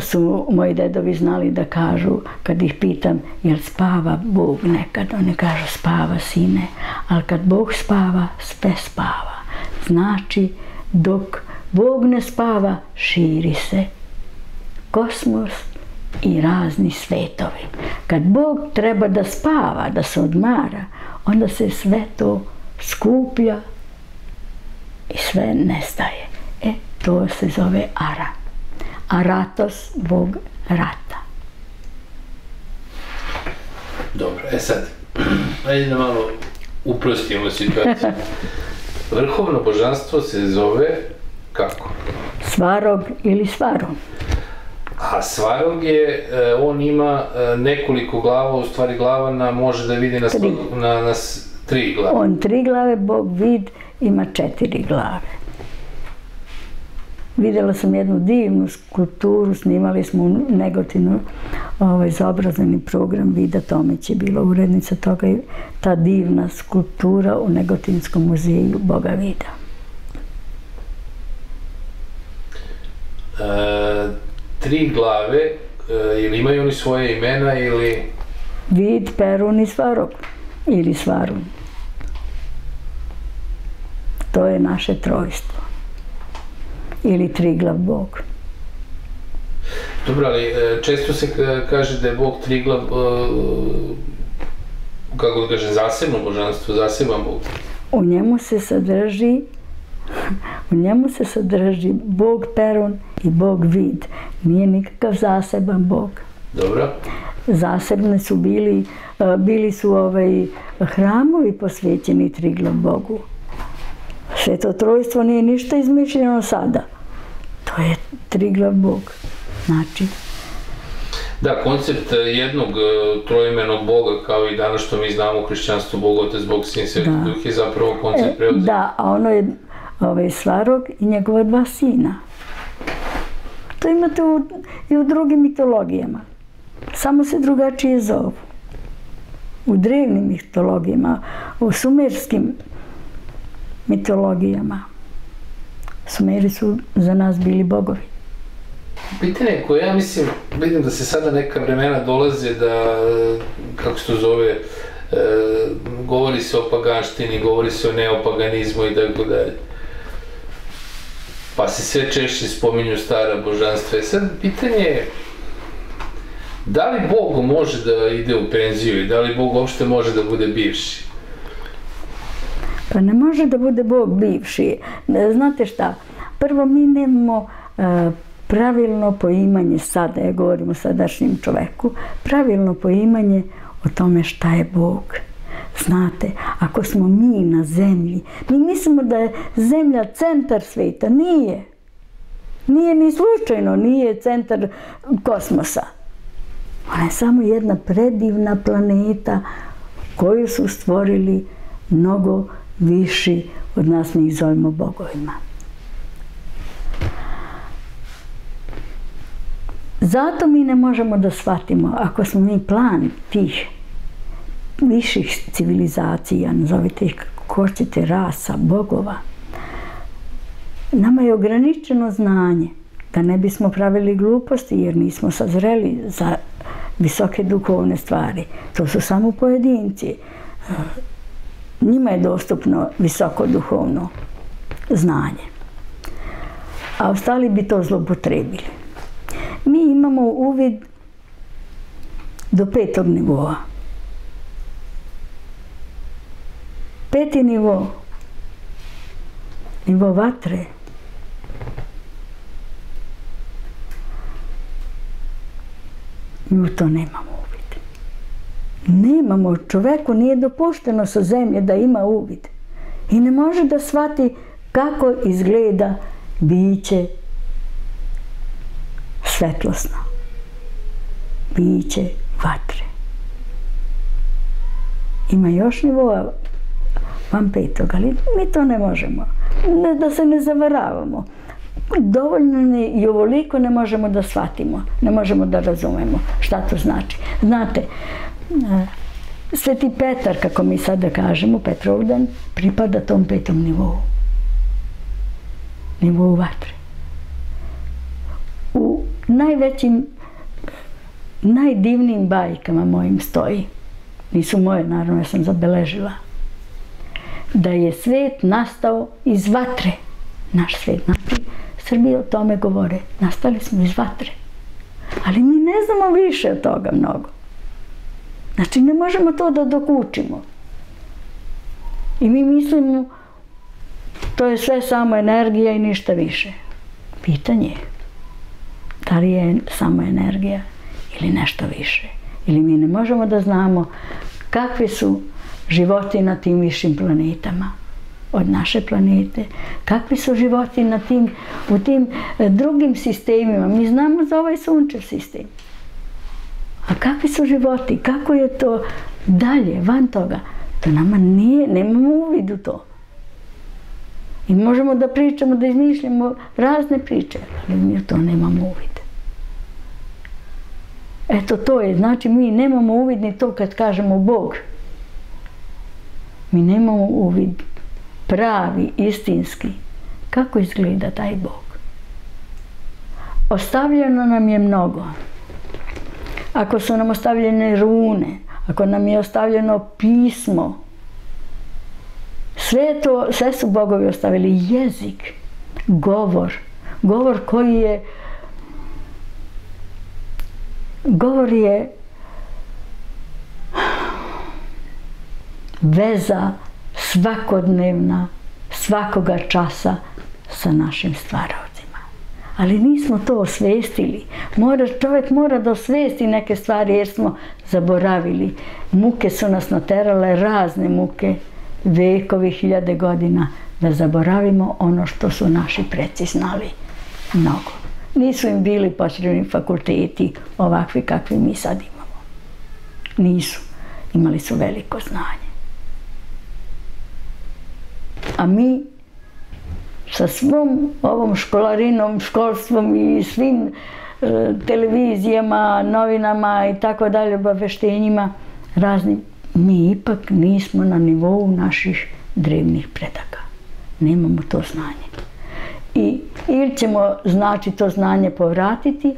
su moji dedovi znali da kažu, kad ih pitam, jel spava Bog nekad? Oni kažu, spava sine, ali kad Bog spava, sve spava. Znači, dok Bog ne spava, širi se kosmos i razni svetovi. Kad Bog treba da spava, da se odmara, onda se sve to skuplja i sve nestaje. E, to se zove Ara. Aratos, Bog rata. Dobro, e sad, ajde da malo uprostimo situaciju. Vrhovno božanstvo se zove kako? Svarog ili Svarog. A Svarog je, e, on ima e, nekoliko glava, u stvari glava na, može da vidi na, Tri. na, na tri glave. On tri glave, Bog vid ima četiri glave. Vidjela sam jednu divnu skulpturu, snimali smo u Negotinu ovaj, za obrazovni program Vida Tomić je bila urednica toga i ta divna skulptura u Negotinskom muzeju Boga Vida. E, tri glave, e, ili imaju oni svoje imena ili... Vid, Perun i Svarog. Ili Svarun. To je naše trojstvo. Ili triglav Bog. Dobro, ali e, često se ka- kaže da je Bog triglav, e, kako da kažem, zasebno božanstvo, zaseban Bog. U njemu se sadrži u njemu se sadrži Bog Perun i Bog Vid. Nije nikakav zaseban Bog. Dobro? Zasebne su bili, e, bili su ovaj hramovi posvećeni Triglav Bogu. Sveto trojstvo nije ništa izmišljeno sada. To je Triglav Bog. Znači, Da, koncept jednog e, troimenog Boga, kao i danas što mi znamo u hrišćanstvu, Bog, Otac, Bog, Sin, Sveti. Duh je zapravo koncept E, preuzet. Da, a ono je ovaj, Svarog i njegova dva sina. To imate u, i u drugim mitologijama. Samo se drugačije zovu. U drevnim mitologijama, u sumerskim mitologijama. Sumeri su za nas bili bogovi. Pitanje koje ja mislim, vidim da se sada neka vremena dolaze da, kako se to zove, e, govori se o paganštini, govori se o neopaganizmu i tako dalje. Pa se sve češće spominju stara božanstva. I sad pitanje je, da li Bog može da ide u penziju i da li Bog uopšte može da bude bivši? Pa ne može da bude Bog bivši. Znate šta, prvo mi nemamo e, pravilno poimanje sada, ja govorim o sadašnjem čoveku, pravilno poimanje o tome šta je Bog. Znate, ako smo mi na zemlji, mi mislimo da je zemlja centar sveta. Nije. Nije ni slučajno, nije centar kosmosa. Ona je samo jedna predivna planeta koju su stvorili mnogo viši od nas, mi ih zovemo bogovima. Zato mi ne možemo da shvatimo, ako smo mi plan tih viših civilizacija, nazovite ih kako hoćete, rasa, bogova, nama je ograničeno znanje da ne bismo pravili gluposti jer nismo sazreli za visoke duhovne stvari. To su samo pojedinci. E, njima je dostupno visoko duhovno znanje. A ostali bi to zlopotrebili. Mi imamo uvid do petog nivoa. Peti nivo, nivo vatre, mi u to nemamo uvid. Nemamo, čoveku nije dopušteno sa zemlje da ima uvid. I ne može da shvati kako izgleda biće svetlosno. Biće vatre. Ima još nivoa van petog, ali mi to ne možemo. Ne, da se ne zavaravamo. Dovoljno ne, i ovoliko ne možemo da shvatimo, ne možemo da razumemo šta to znači. Znate, e, Sveti Petar, kako mi sada kažemo, Petrovdan, pripada tom petom nivou. Nivou vatre. U najvećim, najdivnijim bajkama mojim stoji. Nisu moje, naravno, ja sam zabeležila. Da je svet nastao iz vatre. Naš svet. Znači, Srbi o tome govore. Nastali smo iz vatre. Ali mi ne znamo više od toga mnogo. Znači, ne možemo to da dokučimo. I mi mislimo, to je sve samo energija i ništa više. Pitanje je, da li je samo energija ili nešto više? Ili mi ne možemo da znamo kakvi su životi na tim višim planetama od naše planete, kakvi su životi na tim, u tim e, drugim sistemima. Mi znamo za ovaj sunčev sistem. A kakvi su životi? Kako je to dalje, van toga? To nama nije, nemamo uvid u to. I možemo da pričamo, da izmišljamo razne priče, ali mi u to nemamo uvid. Eto to je, znači mi nemamo uvid ni to kad kažemo Bog. Mi nemamo uvid pravi, istinski, kako izgleda taj Bog. Ostavljeno nam je mnogo. Ako su nam ostavljene rune, ako nam je ostavljeno pismo, sve to, sve su bogovi ostavili jezik, govor, govor koji je govor je veza svakodnevna, svakoga časa sa našim stvaravcima. Ali nismo to osvestili. Mora, čovjek mora da osvesti neke stvari jer smo zaboravili. Muke su nas naterale, razne muke, vekovi, hiljade godina, da zaboravimo ono što su naši preci znali mnogo. Nisu im bili potrebni fakulteti ovakvi kakvi mi sad imamo. Nisu. Imali su veliko znanje. A mi sa svom ovom školarinom, školstvom i svim e, televizijama, novinama i tako dalje, obaveštenjima raznim, mi ipak nismo na nivou naših drevnih predaka. Nemamo to znanje. I ili ćemo znači to znanje povratiti,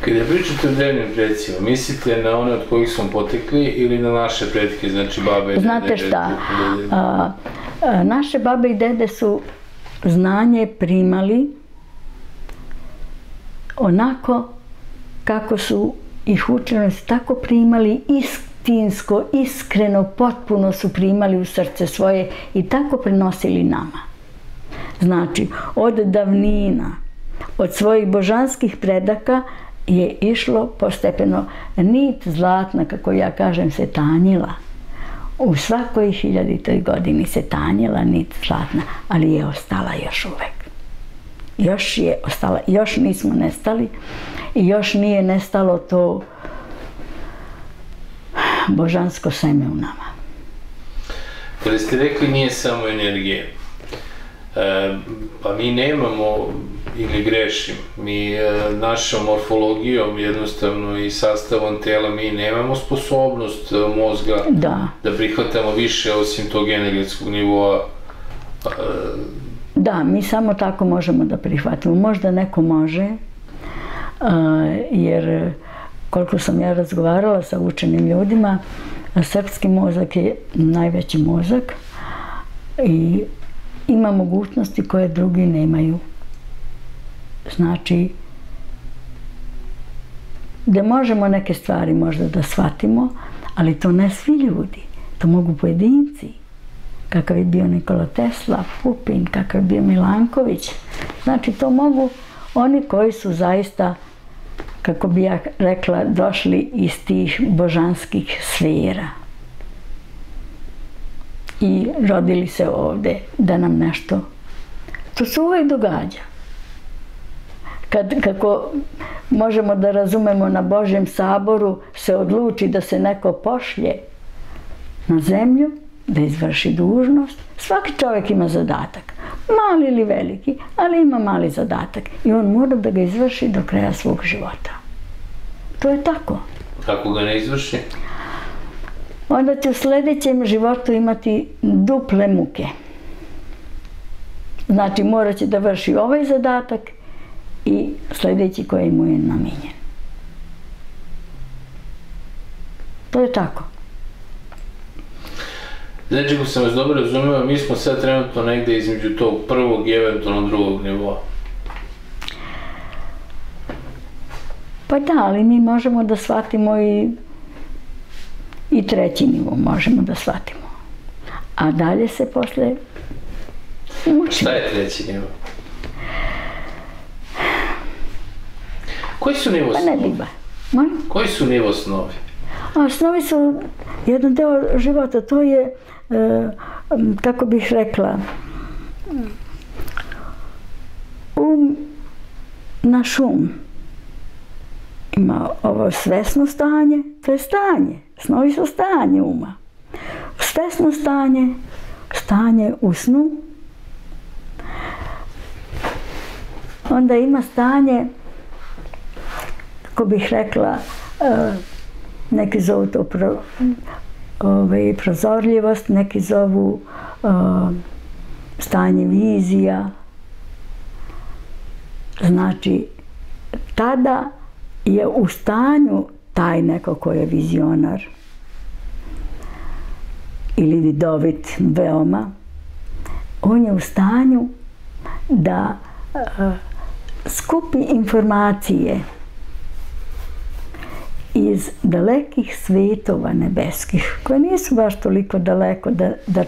Kada pričate o drevnim predsima, mislite na one od kojih smo potekli ili na naše pretke, znači babe i Znate šta, a, a, naše babe i dede su znanje primali onako kako su ih učenosti tako primali istinsko, iskreno, potpuno su primali u srce svoje i tako prenosili nama. Znači, od davnina, od svojih božanskih predaka, je išlo postepeno nit zlatna, kako ja kažem, se tanjila. U svakoj hiljaditoj godini se tanjila nit zlatna, ali je ostala još uvek. Još je ostala, još nismo nestali i još nije nestalo to božansko seme u nama. Kada ste rekli nije samo energije, e, pa mi nemamo ili grešim. Mi e, našom morfologijom jednostavno i sastavom tela mi nemamo sposobnost e, mozga da, da prihvatamo više osim tog energetskog nivoa. E, da, mi samo tako možemo da prihvatimo. Možda neko može, jer koliko sam ja razgovarala sa učenim ljudima, srpski mozak je najveći mozak i ima mogućnosti koje drugi nemaju znači da možemo neke stvari možda da shvatimo, ali to ne svi ljudi, to mogu pojedinci. Kakav je bio Nikola Tesla, Pupin, kakav je bio Milanković. Znači to mogu oni koji su zaista, kako bi ja rekla, došli iz tih božanskih sfera. I rodili se ovde da nam nešto... To se uvijek događa kad, kako možemo da razumemo na Božjem saboru, se odluči da se neko pošlje na zemlju, da izvrši dužnost. Svaki čovjek ima zadatak, mali ili veliki, ali ima mali zadatak. I on mora da ga izvrši do kraja svog života. To je tako. Kako ga ne izvrši? Onda će u sljedećem životu imati duple muke. Znači, morat će da vrši ovaj zadatak i sljedeći koji mu je namenjen. To je tako. Znači, ako sam vas dobro razumio, mi smo sad trenutno negde između tog prvog i eventualno drugog nivoa. Pa da, ali mi možemo da shvatimo i, i treći nivo, možemo da shvatimo. A dalje se posle učimo. Šta je treći nivo? Koji su nivo Pa ne snovi? Molim? Koji su nivo snovi? A snovi su jedan deo života, to je, e, kako bih rekla, um, naš um ima ovo svesno stanje, to je stanje, snovi su stanje uma. Svesno stanje, stanje u snu, onda ima stanje, kako bih rekla, e, neki zovu to pro, ovaj, prozorljivost, neki zovu uh, stanje vizija. Znači, tada je u stanju taj neko ko je vizionar ili vidovit veoma, on je u stanju da e, skupi informacije iz dalekih svetova nebeskih, koje nisu baš toliko daleko da, da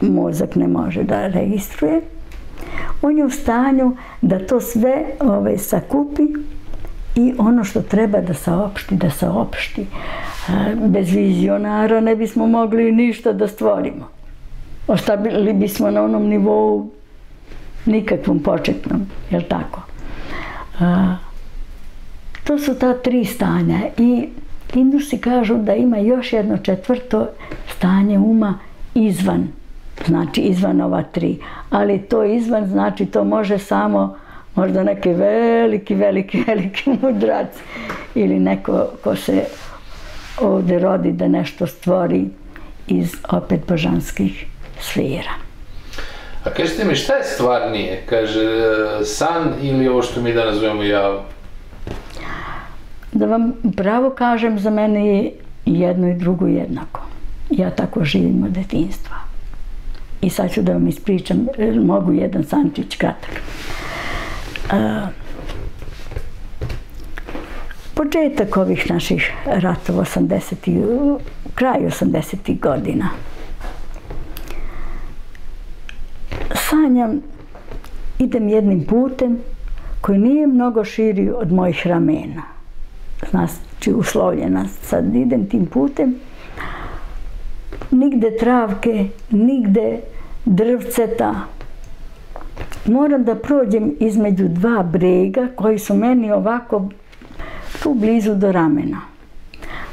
mozak ne može da registruje, on je u stanju da to sve ovaj, sakupi i ono što treba da saopšti, da saopšti. E, bez vizionara ne bismo mogli ništa da stvorimo. Ostali bismo na onom nivou nikakvom početnom, jel tako? E, to su ta tri stanja i Indusi kažu da ima još jedno četvrto stanje uma izvan, znači izvan ova tri. Ali to izvan znači to može samo možda neki veliki, veliki, veliki mudrac ili neko ko se ovde rodi da nešto stvori iz opet božanskih sfera. A kažete mi, šta je stvarnije? Kaže, san ili ovo što mi danas zovemo jav? Da vam pravo kažem, za mene je jedno i drugo jednako. Ja tako živim od detinstva. I sad ću da vam ispričam, mogu jedan sančić kratak. A, početak ovih naših ratova 80. kraj 80. godina. Sanjam, idem jednim putem koji nije mnogo širi od mojih ramena znači uslovljena. Sad idem tim putem, nigde travke, nigde drvceta. Moram da prođem između dva brega koji su meni ovako tu blizu do ramena.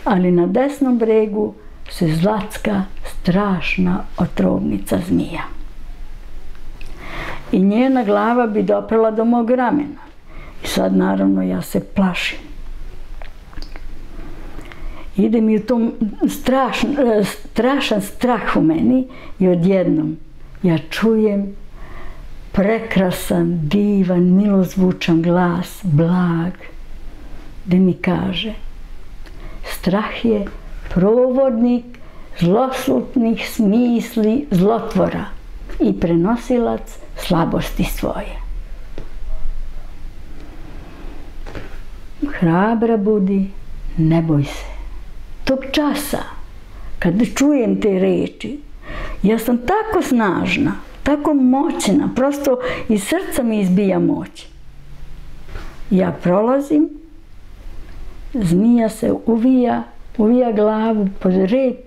Ali na desnom bregu se zlatska, strašna otrovnica zmija. I njena glava bi doprela do mog ramena. I sad naravno ja se plašim ide mi u tom strašan, eh, strašan strah u meni i odjednom ja čujem prekrasan, divan, milozvučan glas, blag, gde mi kaže strah je provodnik zloslutnih smisli zlotvora i prenosilac slabosti svoje. Hrabra budi, ne boj se tog časa, kad čujem te reči, ja sam tako snažna, tako moćna, prosto iz srca mi izbija moć. Ja prolazim, zmija se uvija, uvija glavu pod rep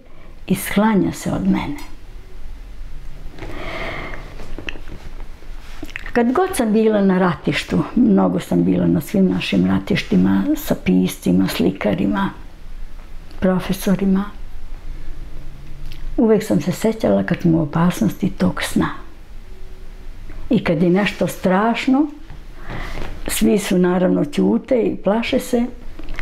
i sklanja se od mene. Kad god sam bila na ratištu, mnogo sam bila na svim našim ratištima sa piscima, slikarima, profesorima. Uvek sam se sećala kad smo u opasnosti tog sna. I kad je nešto strašno, svi su naravno ćute i plaše se,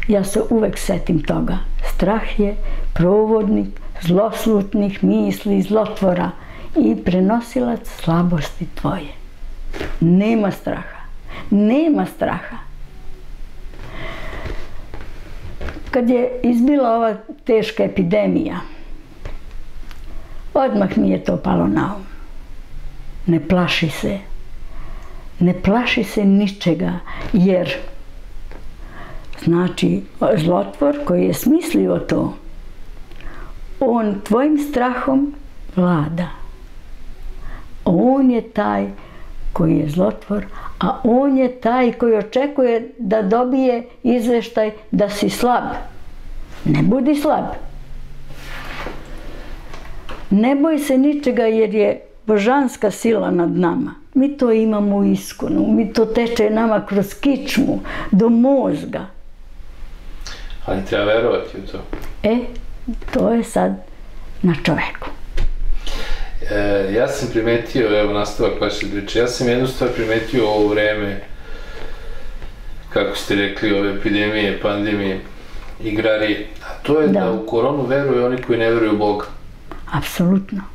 ja se uvek setim toga. Strah je provodnik zloslutnih misli, zlotvora i prenosilac slabosti tvoje. Nema straha. nema straha. Kad je izbila ova teška epidemija, odmah mi je to palo na um. Ne plaši se. Ne plaši se ničega, jer znači zlotvor koji je smislio to, on tvojim strahom vlada. On je taj koji je zlotvor, a on je taj koji očekuje da dobije izveštaj da si slab. Ne budi slab. Ne boj se ničega jer je božanska sila nad nama. Mi to imamo u iskonu, mi to teče nama kroz kičmu, do mozga. Ali treba verovati u to. E, to je sad na čoveku. E, ja sam primetio, evo nastavak vaše priče, ja sam jednu stvar primetio ovo vreme, kako ste rekli, ove epidemije, pandemije, igrarije, a to je da, da u koronu veruju oni koji ne veruju u Boga. Apsolutno.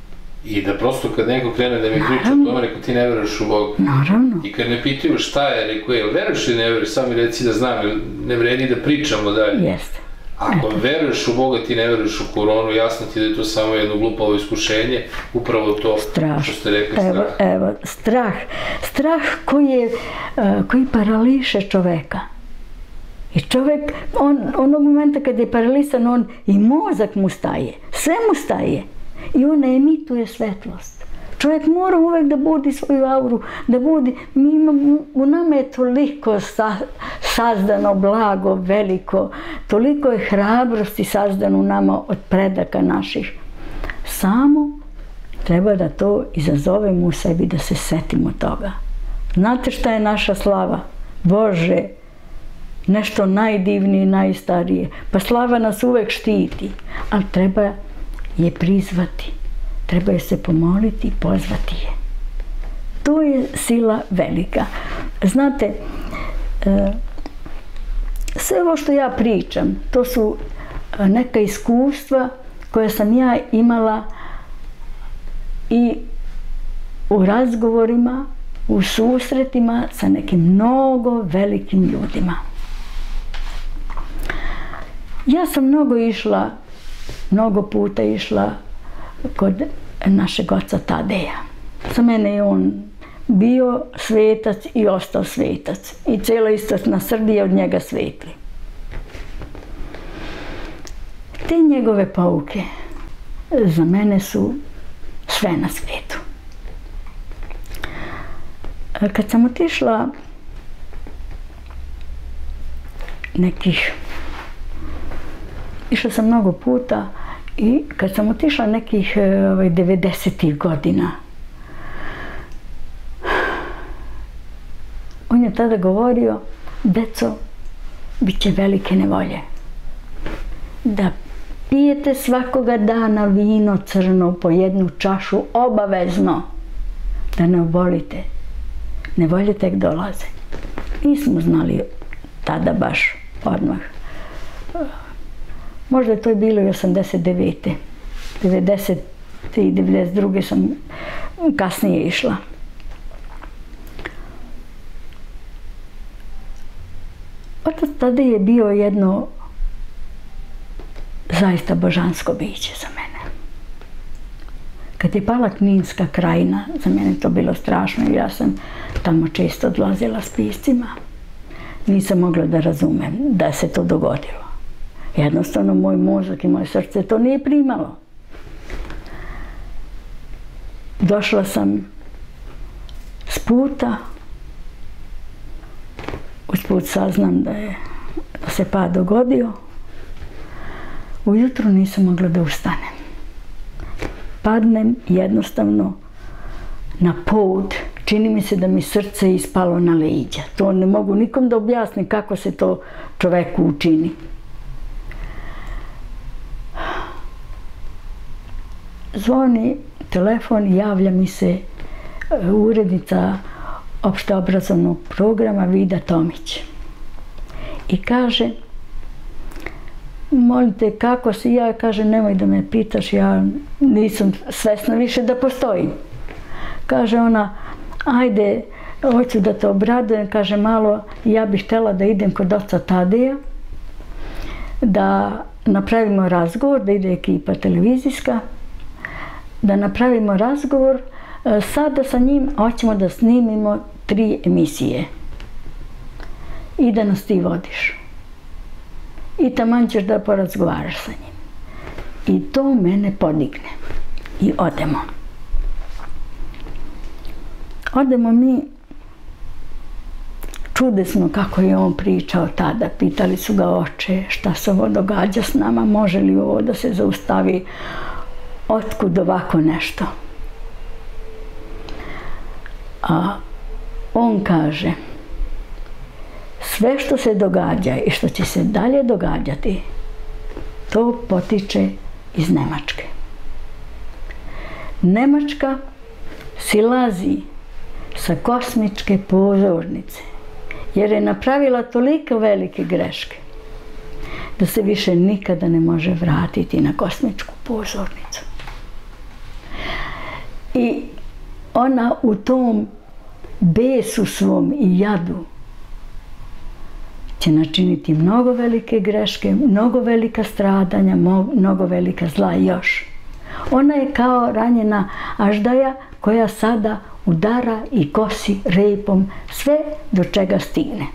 I da prosto kad neko krene da mi priča o tome, neko ti ne veruješ u Boga. Naravno. I kad me pitaju šta je, rekao je, veruješ ili ne veruješ, samo mi reci da znam, ne vredi da pričamo dalje. Jeste. Ako Eto. veruješ u Boga, ti ne veruješ u koronu, jasno ti da je to samo jedno glupavo iskušenje, upravo to strah. što ste rekli, strah. Evo, strah. Strah koji, je, uh, koji parališe čoveka. I čovek, on, onog momenta kad je paralisan, on i mozak mu staje, sve mu staje. I ona emituje svetlost. Čovjek mora uvek da budi svoju auru, da budi, mi imamo, u nama je toliko sa, sazdano blago, veliko, toliko je hrabrosti sazdano u nama od predaka naših. Samo treba da to izazovemo u sebi, da se setimo toga. Znate šta je naša slava? Bože, nešto najdivnije i najstarije. Pa slava nas uvek štiti, ali treba je prizvati. Treba je se pomoliti i pozvati je. To je sila velika. Znate, e, sve ovo što ja pričam, to su e, neka iskustva koje sam ja imala i u razgovorima, u susretima sa nekim mnogo velikim ljudima. Ja sam mnogo išla mnogo puta išla kod našeg oca Tadeja. Za mene je on bio svetac i ostao svetac. I cijela istočna Srbija od njega svetli. Te njegove pauke za mene su sve na svetu. Kad sam otišla nekih Išla sam mnogo puta i kad sam otišla nekih e, ovaj, 90-ih godina, on je tada govorio, deco, bit će velike nevolje. Da pijete svakoga dana vino crno po jednu čašu, obavezno, da ne obolite. Nevolje tek dolaze. Nismo znali tada baš odmah Možda je to bilo i 89. 90. i 92. sam kasnije išla. Otac tada je bio jedno zaista božansko biće za mene. Kad je pala Kninska krajina, za mene to bilo strašno i ja sam tamo često odlazila s piscima. Nisam mogla da razumem da se to dogodilo. Jednostavno, moj mozak i moje srce to nije primalo. Došla sam s puta, usput saznam da je da se pad dogodio. Ujutro nisam mogla da ustanem. Padnem jednostavno na pod. Čini mi se da mi srce ispalo na leđa. To ne mogu nikom da objasnim kako se to čoveku učini. Zvoni telefon i javlja mi se e, urednica opšteobrazovnog programa Vida Tomić. I kaže, molite kako si, ja kaže, nemoj da me pitaš, ja nisam svesna više da postojim. Kaže ona, ajde, hoću da te obradujem, kaže malo, ja bih htjela da idem kod oca Tadeja, da napravimo razgovor, da ide ekipa televizijska, da napravimo razgovor, e, sada sa njim hoćemo da snimimo tri emisije i da nas ti vodiš. I taman ćeš da porazgovaraš sa njim. I to mene podigne. I odemo. Odemo mi, čudesno kako je on pričao tada, pitali su ga oče šta se ovo događa s nama, može li ovo da se zaustavi, otkud ovako nešto. A on kaže, sve što se događa i što će se dalje događati, to potiče iz Nemačke. Nemačka silazi sa kosmičke pozornice, jer je napravila toliko velike greške da se više nikada ne može vratiti na kosmičku pozornicu. I ona u tom besu svom i jadu će načiniti mnogo velike greške, mnogo velika stradanja, mnogo velika zla još. Ona je kao ranjena aždaja koja sada udara i kosi repom sve do čega stigne.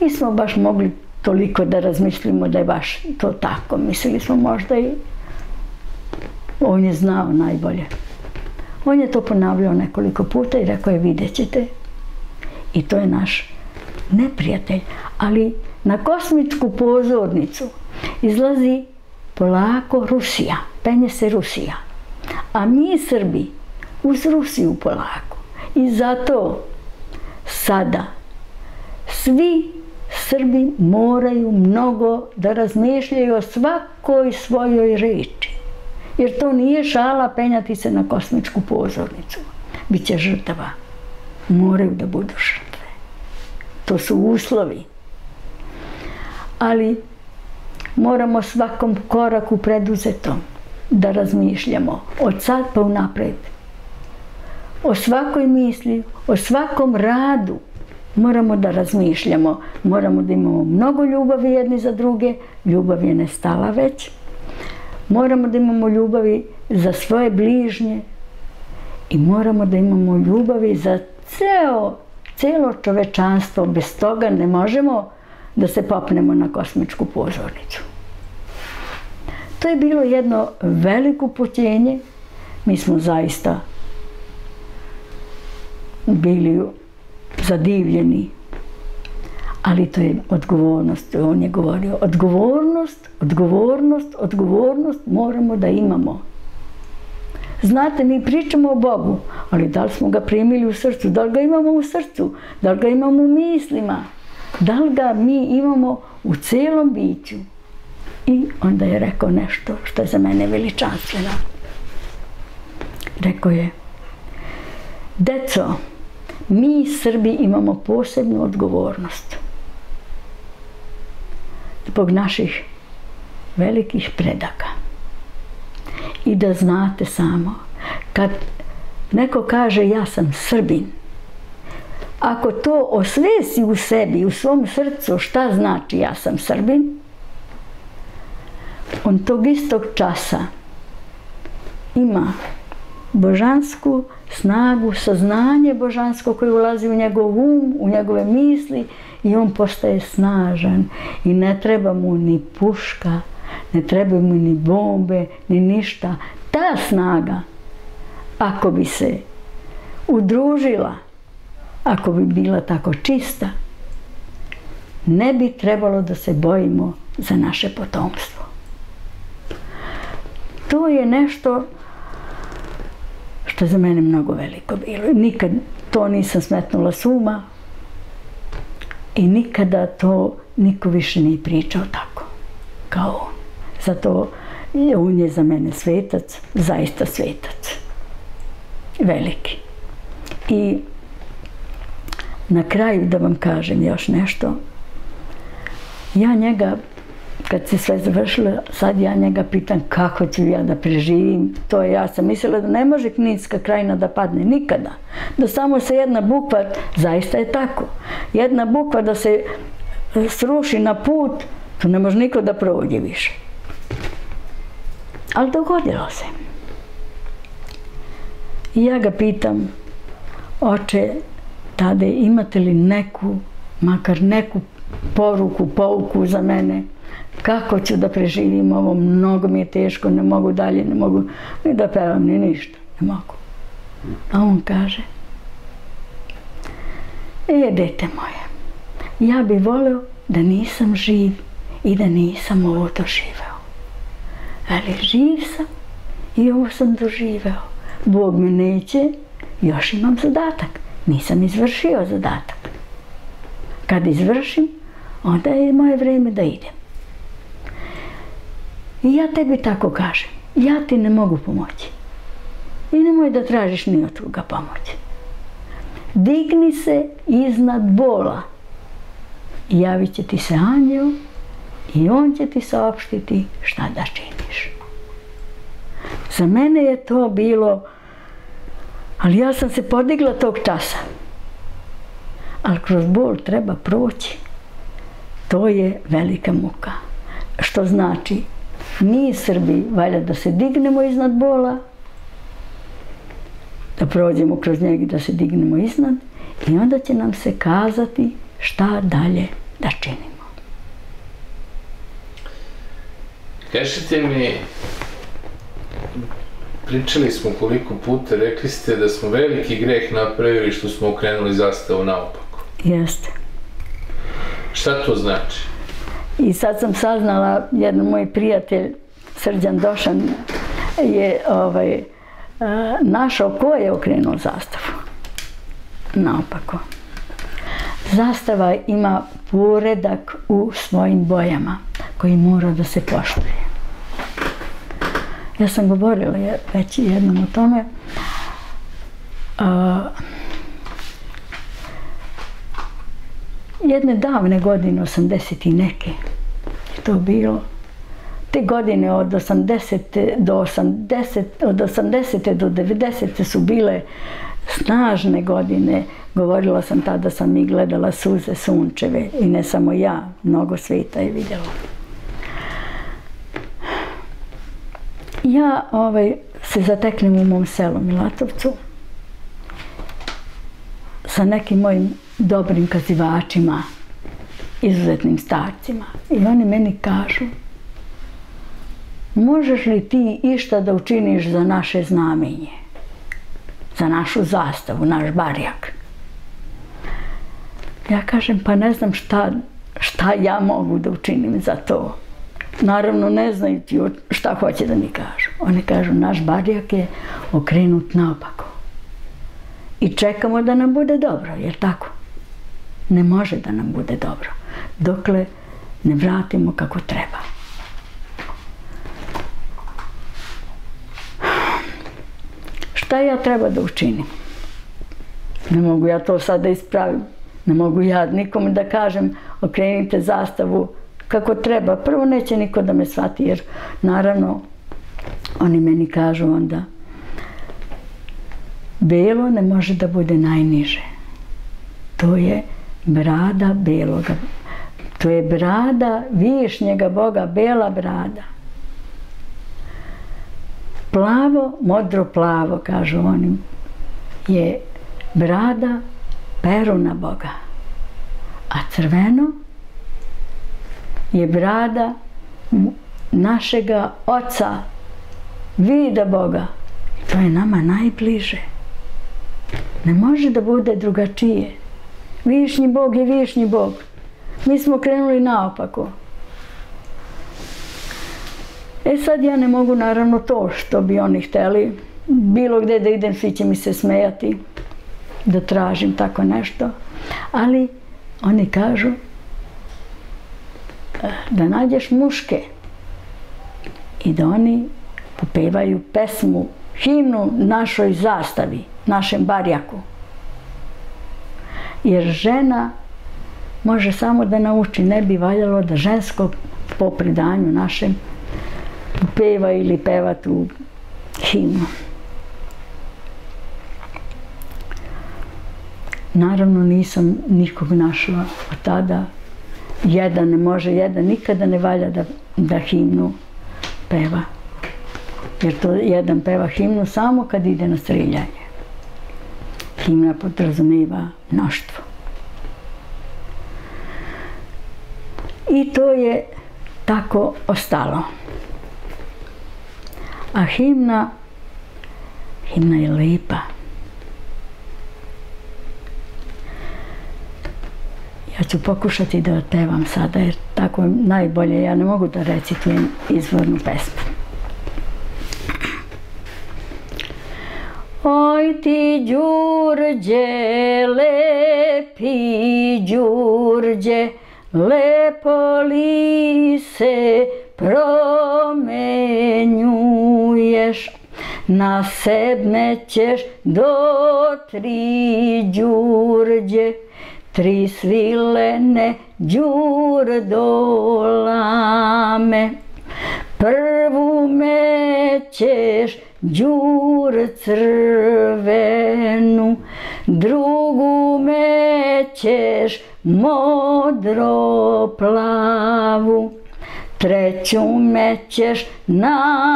Nismo baš mogli toliko da razmislimo da je baš to tako. Mislili smo možda i on je znao najbolje. On je to ponavljao nekoliko puta i rekao je vidjet ćete. I to je naš neprijatelj. Ali na kosmičku pozornicu izlazi polako Rusija. Penje se Rusija. A mi Srbi uz Rusiju polako. I zato sada svi Srbi moraju mnogo da razmišljaju o svakoj svojoj reči. Jer to nije šala penjati se na kosmičku pozornicu. Biće žrtava. Moraju da budu žrtve. To su uslovi. Ali moramo svakom koraku preduzetom da razmišljamo od sad pa u napred. O svakoj misli, o svakom radu moramo da razmišljamo. Moramo da imamo mnogo ljubavi jedni za druge. Ljubav je nestala već moramo da imamo ljubavi za svoje bližnje i moramo da imamo ljubavi za ceo, celo čovečanstvo. Bez toga ne možemo da se popnemo na kosmičku pozornicu. To je bilo jedno veliko pućenje. Mi smo zaista bili zadivljeni ali to je odgovornost. On je govorio, odgovornost, odgovornost, odgovornost moramo da imamo. Znate, mi pričamo o Bogu, ali da li smo ga primili u srcu, da li ga imamo u srcu, da li ga imamo u mislima, da li ga mi imamo u celom biću. I onda je rekao nešto što je za mene veličanstveno. Rekao je, deco, mi Srbi imamo posebnu odgovornost zbog naših velikih predaka. I da znate samo, kad neko kaže ja sam Srbin, ako to osvesi u sebi, u svom srcu, šta znači ja sam Srbin, on tog istog časa ima božansku snagu, saznanje božansko koje ulazi u njegov um, u njegove misli i on postaje snažan i ne treba mu ni puška, ne treba mu ni bombe, ni ništa. Ta snaga, ako bi se udružila, ako bi bila tako čista, ne bi trebalo da se bojimo za naše potomstvo. To je nešto što je za mene mnogo veliko bilo. Nikad to nisam smetnula suma i nikada to niko više nije pričao tako kao on. Zato on je za mene svetac, zaista svetac. Veliki. I na kraju da vam kažem još nešto. Ja njega kad se sve završilo, sad ja njega pitam kako ću ja da preživim. To je, ja sam mislila da ne može Kninska krajina da padne nikada. Da samo se jedna bukva, zaista je tako, jedna bukva da se e, sruši na put, to ne može niko da prođe više. Ali dogodilo se. I ja ga pitam, oče, tade imate li neku, makar neku poruku, pouku za mene, kako ću da preživim ovo, mnogo mi je teško, ne mogu dalje, ne mogu ni da pevam, ni ništa, ne mogu. A on kaže, e, dete moje, ja bi voleo da nisam živ i da nisam ovo doživeo. Ali živ sam i ovo sam doživeo. Bog me neće, još imam zadatak. Nisam izvršio zadatak. Kad izvršim, onda je moje vreme da idem. I ja tebi tako kažem, ja ti ne mogu pomoći. I nemoj da tražiš ni od koga pomoć. Digni se iznad bola. Javit će ti se anđel i on će ti saopštiti šta da činiš. Za mene je to bilo, ali ja sam se podigla tog časa. Ali kroz bol treba proći. To je velika muka. Što znači, mi Srbi valja da se dignemo iznad bola, da prođemo kroz njega da se dignemo iznad i onda će nam se kazati šta dalje da činimo. Kažite mi, pričali smo koliko puta, rekli ste da smo veliki greh napravili što smo okrenuli zastavu naopako. Jeste. Šta to znači? I sad sam saznala, jedan moj prijatelj, Srđan Došan, je ovaj, e, našao ko je okrenuo zastavu. Naopako. Zastava ima poredak u svojim bojama koji mora da se poštuje. Ja sam govorila već jednom o tome. E, jedne davne godine, 80 i neke, je to bilo. Te godine od 80. do 80. od 80. do 90. su bile snažne godine. Govorila sam tada, sam i gledala suze sunčeve i ne samo ja, mnogo sveta je vidjela. Ja ovaj, se zateknem u mom selu Milatovcu sa nekim mojim dobrim kazivačima, izuzetnim starcima. I oni meni kažu, možeš li ti išta da učiniš za naše znamenje, za našu zastavu, naš barjak? Ja kažem, pa ne znam šta, šta ja mogu da učinim za to. Naravno, ne znaju ti šta hoće da mi kažu. Oni kažu, naš barjak je okrenut naopako. I čekamo da nam bude dobro, jer tako? Ne može da nam bude dobro. Dokle ne vratimo kako treba. Šta ja treba da učinim? Ne mogu ja to sad da ispravim. Ne mogu ja nikom da kažem okrenite zastavu kako treba. Prvo neće niko da me shvati jer naravno oni meni kažu onda belo ne može da bude najniže. To je brada beloga. To je brada višnjega Boga, bela brada. Plavo, modro plavo, kažu oni, je brada peruna Boga. A crveno je brada našega oca, vida Boga. To je nama najbliže. Ne može da bude drugačije. Višnji Bog je višnji Bog. Mi smo krenuli naopako. E sad ja ne mogu naravno to što bi oni hteli. Bilo gde da idem, svi će mi se smejati da tražim tako nešto. Ali oni kažu eh, da nađeš muške i da oni popevaju pesmu, himnu našoj zastavi, našem barjaku. Jer žena može samo da nauči, ne bi valjalo da žensko po predanju našem peva ili peva tu himnu. Naravno nisam nikog našla od tada. Jedan ne može, jedan nikada ne valja da, da himnu peva. Jer to jedan peva himnu samo kad ide na streljanje. Himna podrazumeva mnoštvo. I to je tako ostalo. A himna, himna je lipa. Ja ću pokušati da pevam sada, jer tako najbolje. Ja ne mogu da recitujem izvornu pesmu. Oyti Giurge, lepi Giurge, le polise promenjuješ, na ćeš do tri Đurđe, tri svilene Đur dolame. Prvu mećeš đur crvenu, drugu mećeš modro plavu, treću mećeš najbeliju,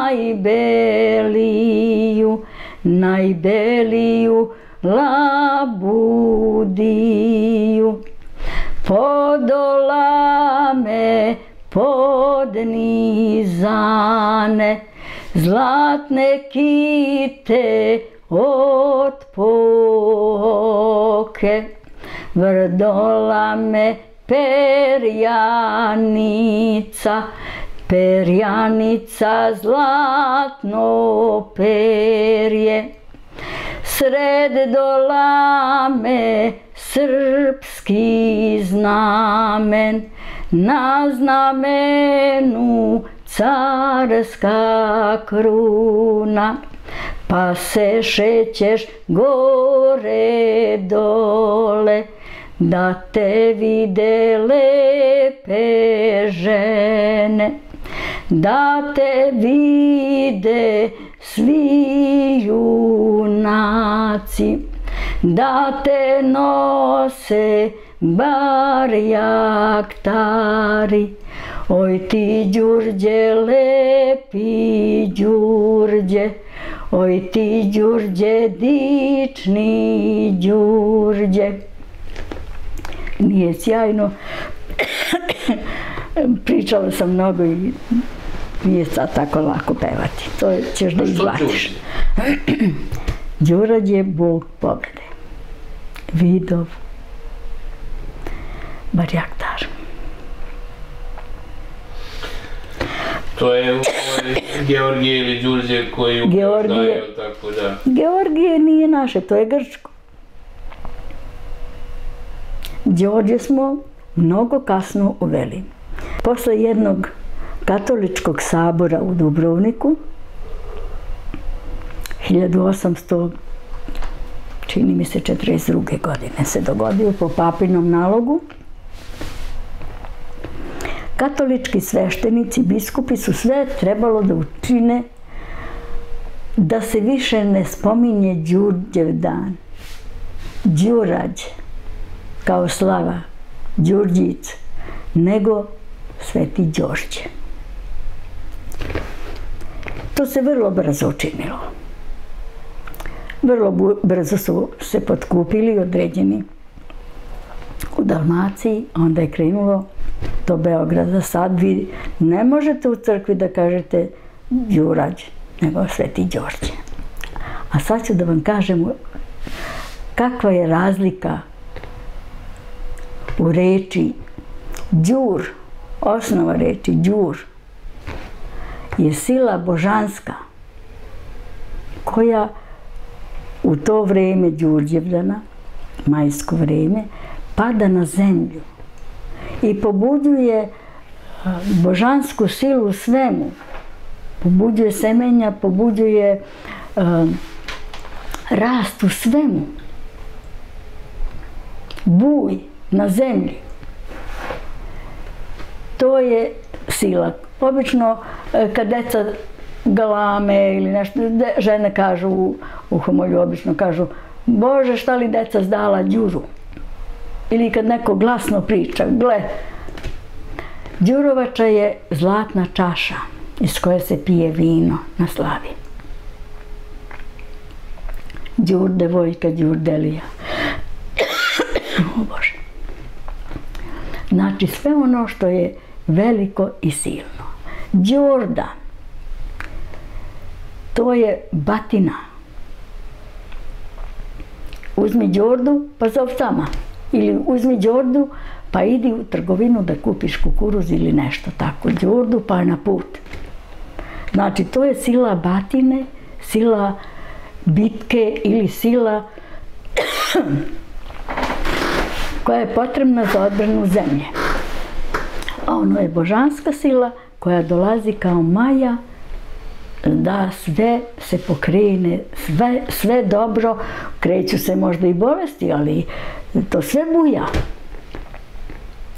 najbeliju labudiju. Podolame podnizane, zlatne kite od poke, vrdolame perjanica, perjanica zlatno perje. Sred dolame srpski znamen, na znamenu carska kruna, pa se šećeš gore dole, da te vide lepe žene, da te vide svi junaci, da te nose barjaktari. Oj ti đurđe, lepi đurđe, oj ti đurđe, dični đurđe. Nije sjajno, pričala sam mnogo i nije sad tako lako pevati. To ćeš da izvatiš. Đurađ je Bog pobjede. Vidov. Barjaktar. To je ovaj Georgije ili Đurđe koji Georgije, tako da. Georgije nije naše, to je grčko. Đorđe smo mnogo kasno uveli. Posle jednog katoličkog sabora u Dubrovniku, 1800, čini mi se 42. godine se dogodio po papinom nalogu, katolički sveštenici, biskupi su sve trebalo da učine da se više ne spominje Đurđev dan. Đurađ, kao slava, Đurđic, nego Sveti Đorđe. To se vrlo brzo učinilo. Vrlo brzo su se potkupili određeni u Dalmaciji, onda je krenulo do Beograda. Sad vi ne možete u crkvi da kažete Đurađ, nego Sveti Đorđe. A sad ću da vam kažem kakva je razlika u reči Đur, osnova reči Đur, je sila božanska koja u to vreme Đurđevdana, majsko vreme, pada na zemlju i pobuđuje eh, božansku silu u svemu. Pobuđuje semenja, pobuđuje uh, rast u svemu. Buj na zemlji. To je sila. Obično eh, kad deca galame ili nešto, žene kažu u, u homolju, obično kažu Bože šta li deca zdala đuru? Ili kad neko glasno priča, gle, Đurovača je zlatna čaša iz koje se pije vino na slavi. Đurde devojka, Đurdelija. o Bože. Znači sve ono što je veliko i silno. Đorda, to je batina. Uzmi Đordu pa zov sama. Ili uzmi Đordu pa idi u trgovinu da kupiš kukuruz ili nešto tako. Đordu pa na put. Znači to je sila batine, sila bitke ili sila koja je potrebna za odbranu zemlje. A ono je božanska sila koja dolazi kao maja da sve se pokrene, sve, sve dobro, kreću se možda i bolesti, ali to sve buja.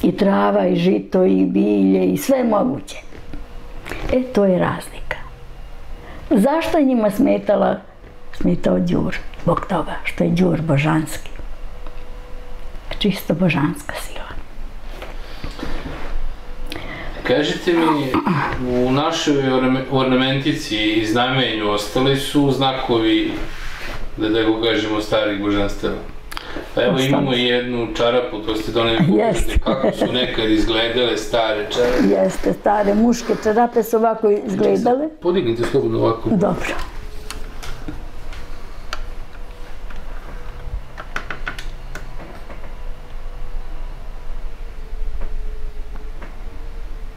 I trava, i žito, i bilje, i sve moguće. E, to je razlika. Zašto je njima smetala, smetao Đur? Zbog toga, što je džur božanski. Čisto božanska sila. Kažite mi, u našoj ornamentici i znamenju ostali su znakovi, da da go kažemo, starih božanstava. Pa evo imamo jednu čarapu, to ste doneli pokažete kako su nekad izgledale stare čarape. Jeste, stare muške čarape su ovako izgledale. Podignite slobodno ovako. Dobro.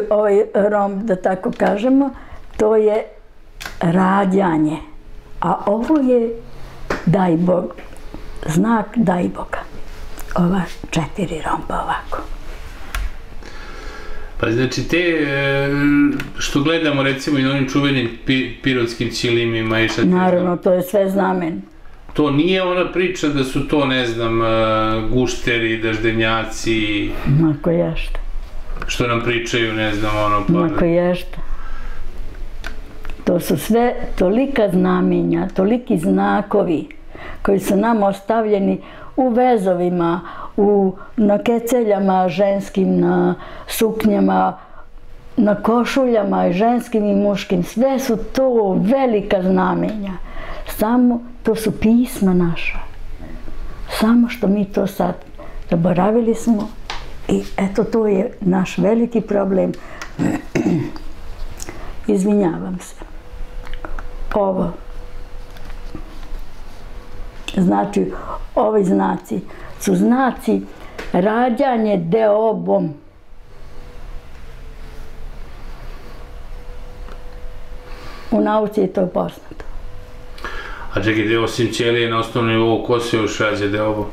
Ovaj rom, da tako kažemo, to je rađanje. A ovo je daj Bog, znak daj Boga. Ova četiri romba ovako. Pa znači te e, što gledamo recimo i na onim čuvenim pirotskim čilimima i šta ti Naravno, to je sve znamen. To nije ona priča da su to, ne znam, e, gušteri, daždenjaci... Mako ješta što nam pričaju, ne znam, ono pa... Mako ješta. Pa- to su sve tolika znamenja, toliki znakovi koji su nam ostavljeni u vezovima, u, na keceljama ženskim, na suknjama, na košuljama i ženskim i muškim. Sve su to velika znamenja. Samo to su pisma naša. Samo što mi to sad zaboravili smo I eto, to je naš veliki problem. Izvinjavam se. Ovo. Znači, ovi znaci su znaci rađanje deobom. U nauci je to poznato. A čekaj, osim ćelije na osnovnom nivou, ko se još rađe deobom?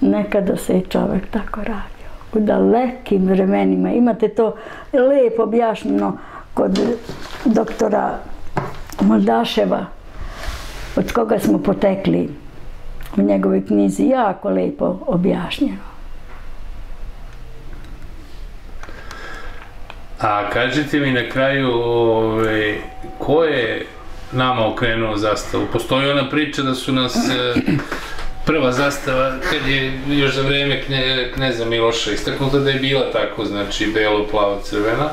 Nekada se i čovek tako radi u dalekim vremenima. Imate to lijepo objašnjeno kod doktora Moldaševa, od koga smo potekli u njegovoj knjizi, jako lijepo objašnjeno. A kažite mi na kraju, ove, ko je nama okrenuo zastavu? Postoji ona priča da su nas eh, prva zastava, kad je još za vreme knje, kneza Miloša istaknuta da je bila tako, znači belo, plavo, crvena,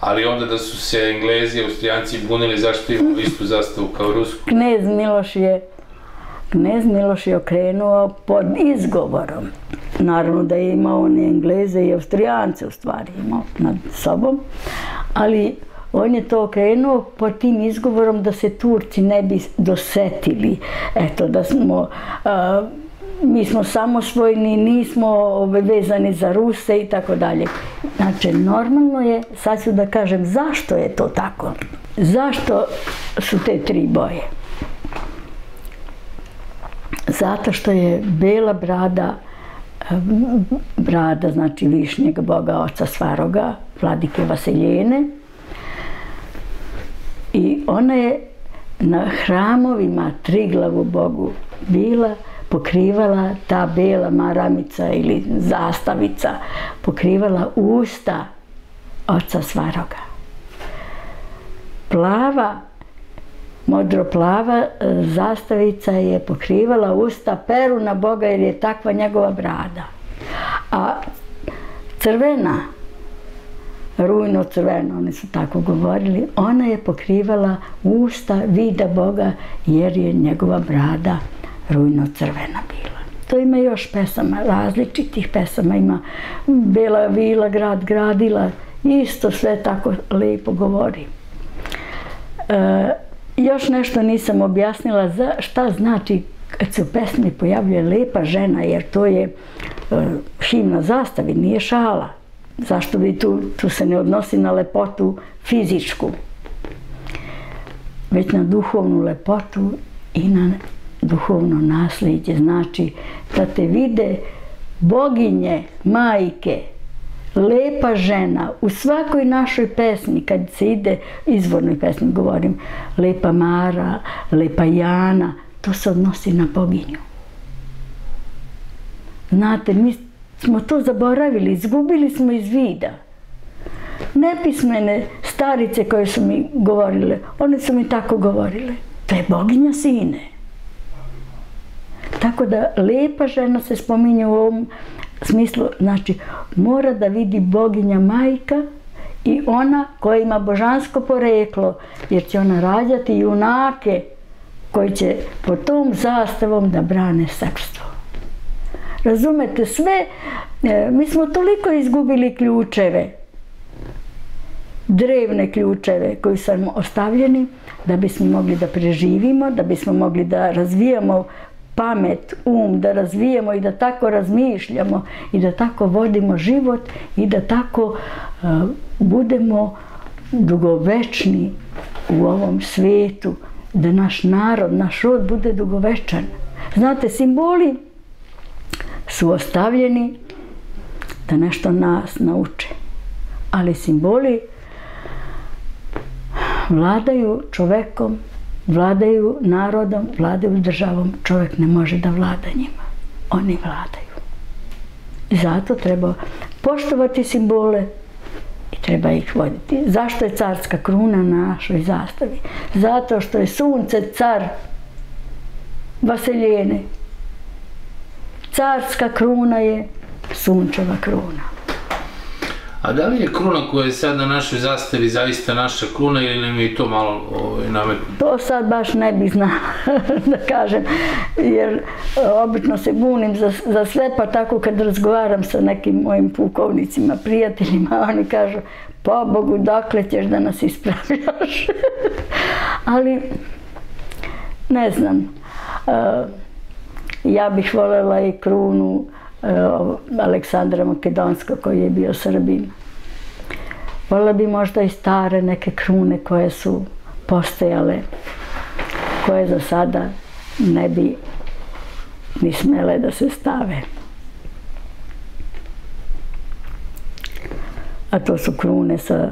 ali onda da su se Englezi i Austrijanci bunili zašto imamo istu zastavu kao Rusku. Knez Miloš je Knez Miloš je okrenuo pod izgovorom. Naravno da je imao one Engleze i Austrijance u stvari imao nad sobom, ali on je to okrenuo po tim izgovorom da se Turci ne bi dosetili. Eto, da smo, a, mi smo samosvojni, nismo vezani za Ruse i tako dalje. Znači, normalno je, sad ću da kažem, zašto je to tako? Zašto su te tri boje? Zato što je bela brada, brada, znači višnjeg boga oca Svaroga, vladike Vasiljene, I ona je na hramovima Triglavu Bogu bila pokrivala ta bela maramica ili zastavica, pokrivala usta oca Svaroga. Plava, modroplava e, zastavica je pokrivala usta peru na Boga jer je takva njegova brada. A crvena, rujno crveno, oni su tako govorili, ona je pokrivala usta vida Boga jer je njegova brada rujno crvena bila. To ima još pesama, različitih pesama ima. Bela vila, grad gradila, isto sve tako lepo govori. E, još nešto nisam objasnila za šta znači kad se u pesmi pojavljuje lepa žena, jer to je e, himna zastavi, nije šala. Zašto bi tu, tu se ne odnosi na lepotu fizičku, već na duhovnu lepotu i na duhovno nasljeđe. Znači da te vide boginje, majke, lepa žena u svakoj našoj pesmi kad se ide izvornoj pesmi govorim lepa Mara, lepa Jana to se odnosi na boginju znate mi smo to zaboravili izgubili smo iz vida. Nepismene starice koje su mi govorile one su mi tako govorile. To je boginja sine. Tako da lepa žena se spominje u ovom smislu, znači, mora da vidi boginja majka i ona koja ima božansko poreklo, jer će ona rađati junake koji će pod tom zastavom da brane srpstvo. Razumete, sve, e, mi smo toliko izgubili ključeve, drevne ključeve koji su nam ostavljeni da bismo mogli da preživimo, da bismo mogli da razvijamo pamet, um, da razvijemo i da tako razmišljamo i da tako vodimo život i da tako uh, budemo dugovečni u ovom svijetu, da naš narod, naš rod bude dugovečan. Znate, simboli su ostavljeni da nešto nas nauče. Ali simboli vladaju čovekom vladaju narodom, vladaju državom, čovjek ne može da vlada njima. Oni vladaju. I zato treba poštovati simbole i treba ih voditi. Zašto je carska kruna na našoj zastavi? Zato što je sunce car Vaseljene. Carska kruna je sunčeva kruna. A da li je kruna koja je sad na našoj zastavi zaista naša kruna ili nam je to malo ovaj, nametno? To sad baš ne bi znao da kažem, jer e, obično se bunim za, za sve, pa tako kad razgovaram sa nekim mojim pukovnicima, prijateljima, oni kažu, pa Bogu, dakle ćeš da nas ispravljaš? Ali, ne znam, uh, ja bih voljela i krunu e, Aleksandra Makedonska koji je bio Srbin. Voljela bi možda i stare neke krune koje su postojale, koje za sada ne bi ni smele da se stave. A to su krune sa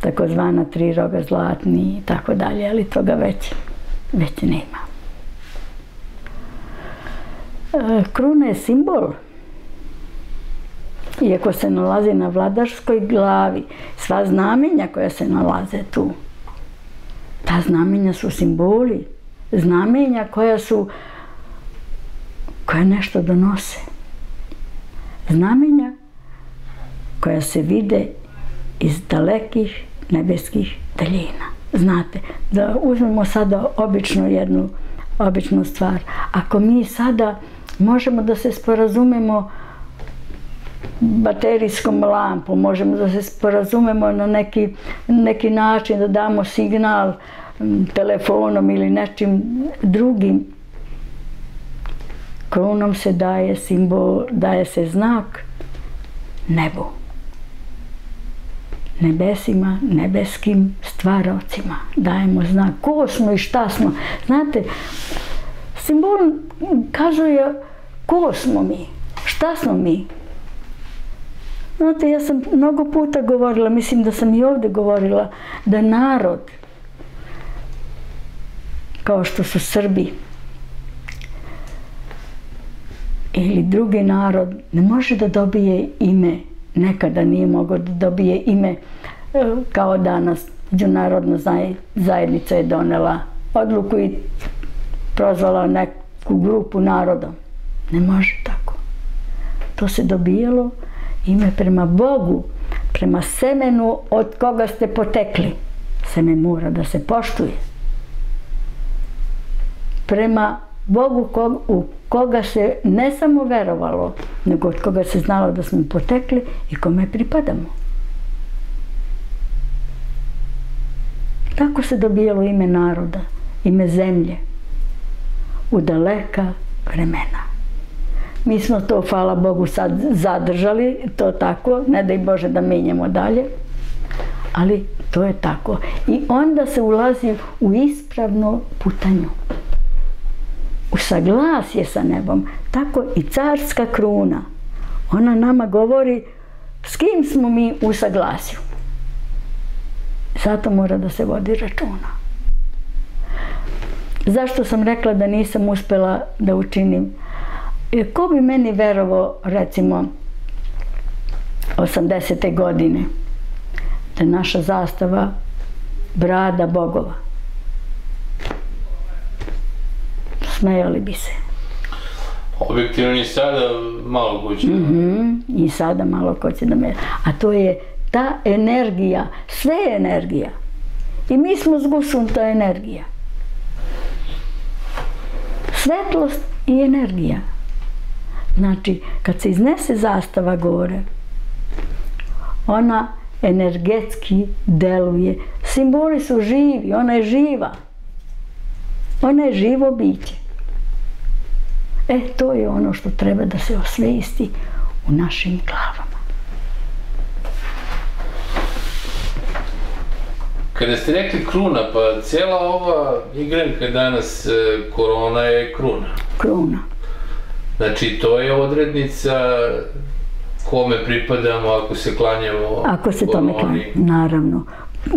takozvana tri roga zlatni i tako dalje, ali toga već, već nema. E, kruna je simbol iako se nalazi na vladarskoj glavi, sva znamenja koja se nalaze tu, ta znamenja su simboli, znamenja koja su, koja nešto donose. Znamenja koja se vide iz dalekih nebeskih daljina. Znate, da uzmemo sada običnu jednu običnu stvar. Ako mi sada možemo da se sporazumemo baterijskom lampom, možemo da se sporazumemo na neki, neki način da damo signal telefonom ili nečim drugim. Kronom se daje simbol, daje se znak nebo. Nebesima, nebeskim stvarocima dajemo znak ko smo i šta smo. Znate, simbol kazuje ko smo mi, šta smo mi. Znate, ja sam mnogo puta govorila, mislim da sam i ovdje govorila, da narod, kao što su Srbi, ili drugi narod, ne može da dobije ime nekada nije mogao da dobije ime e, kao danas. Međunarodna zajednica je donela odluku i prozvala neku grupu naroda. Ne može tako. To se dobijalo ime prema Bogu, prema semenu od koga ste potekli. Seme mora da se poštuje. Prema Bogu kog, u koga se ne samo verovalo, nego od koga se znalo da smo potekli i kome pripadamo. Tako se dobijalo ime naroda, ime zemlje, u daleka vremena. Mi smo to, hvala Bogu, sad zadržali, to tako, ne daj i Bože da menjamo dalje, ali to je tako. I onda se ulazi u ispravno putanju. U saglasje sa nebom. Tako i carska kruna. Ona nama govori s kim smo mi u saglasju. Zato mora da se vodi računa. Zašto sam rekla da nisam uspela da učinim E, ko bi meni verovo, recimo, 80. godine, da naša zastava brada bogova? Smejali bi se. Objektivno i sada malo ko će mm -hmm. I sada malo ko će da me... A to je ta energija, sve je energija. I mi smo zgusunta energija. Svetlost i energija. Znači, kad se iznese zastava gore, ona energetski deluje. Simboli su živi, ona je živa. Ona je živo biće. E, to je ono što treba da se osvesti u našim glavama. Kada ste rekli kruna, pa cijela ova igrenka danas, e, korona je kruna. Kruna. Znači, to je odrednica kome pripadamo ako se klanjamo Ako se tome klanjamo, naravno.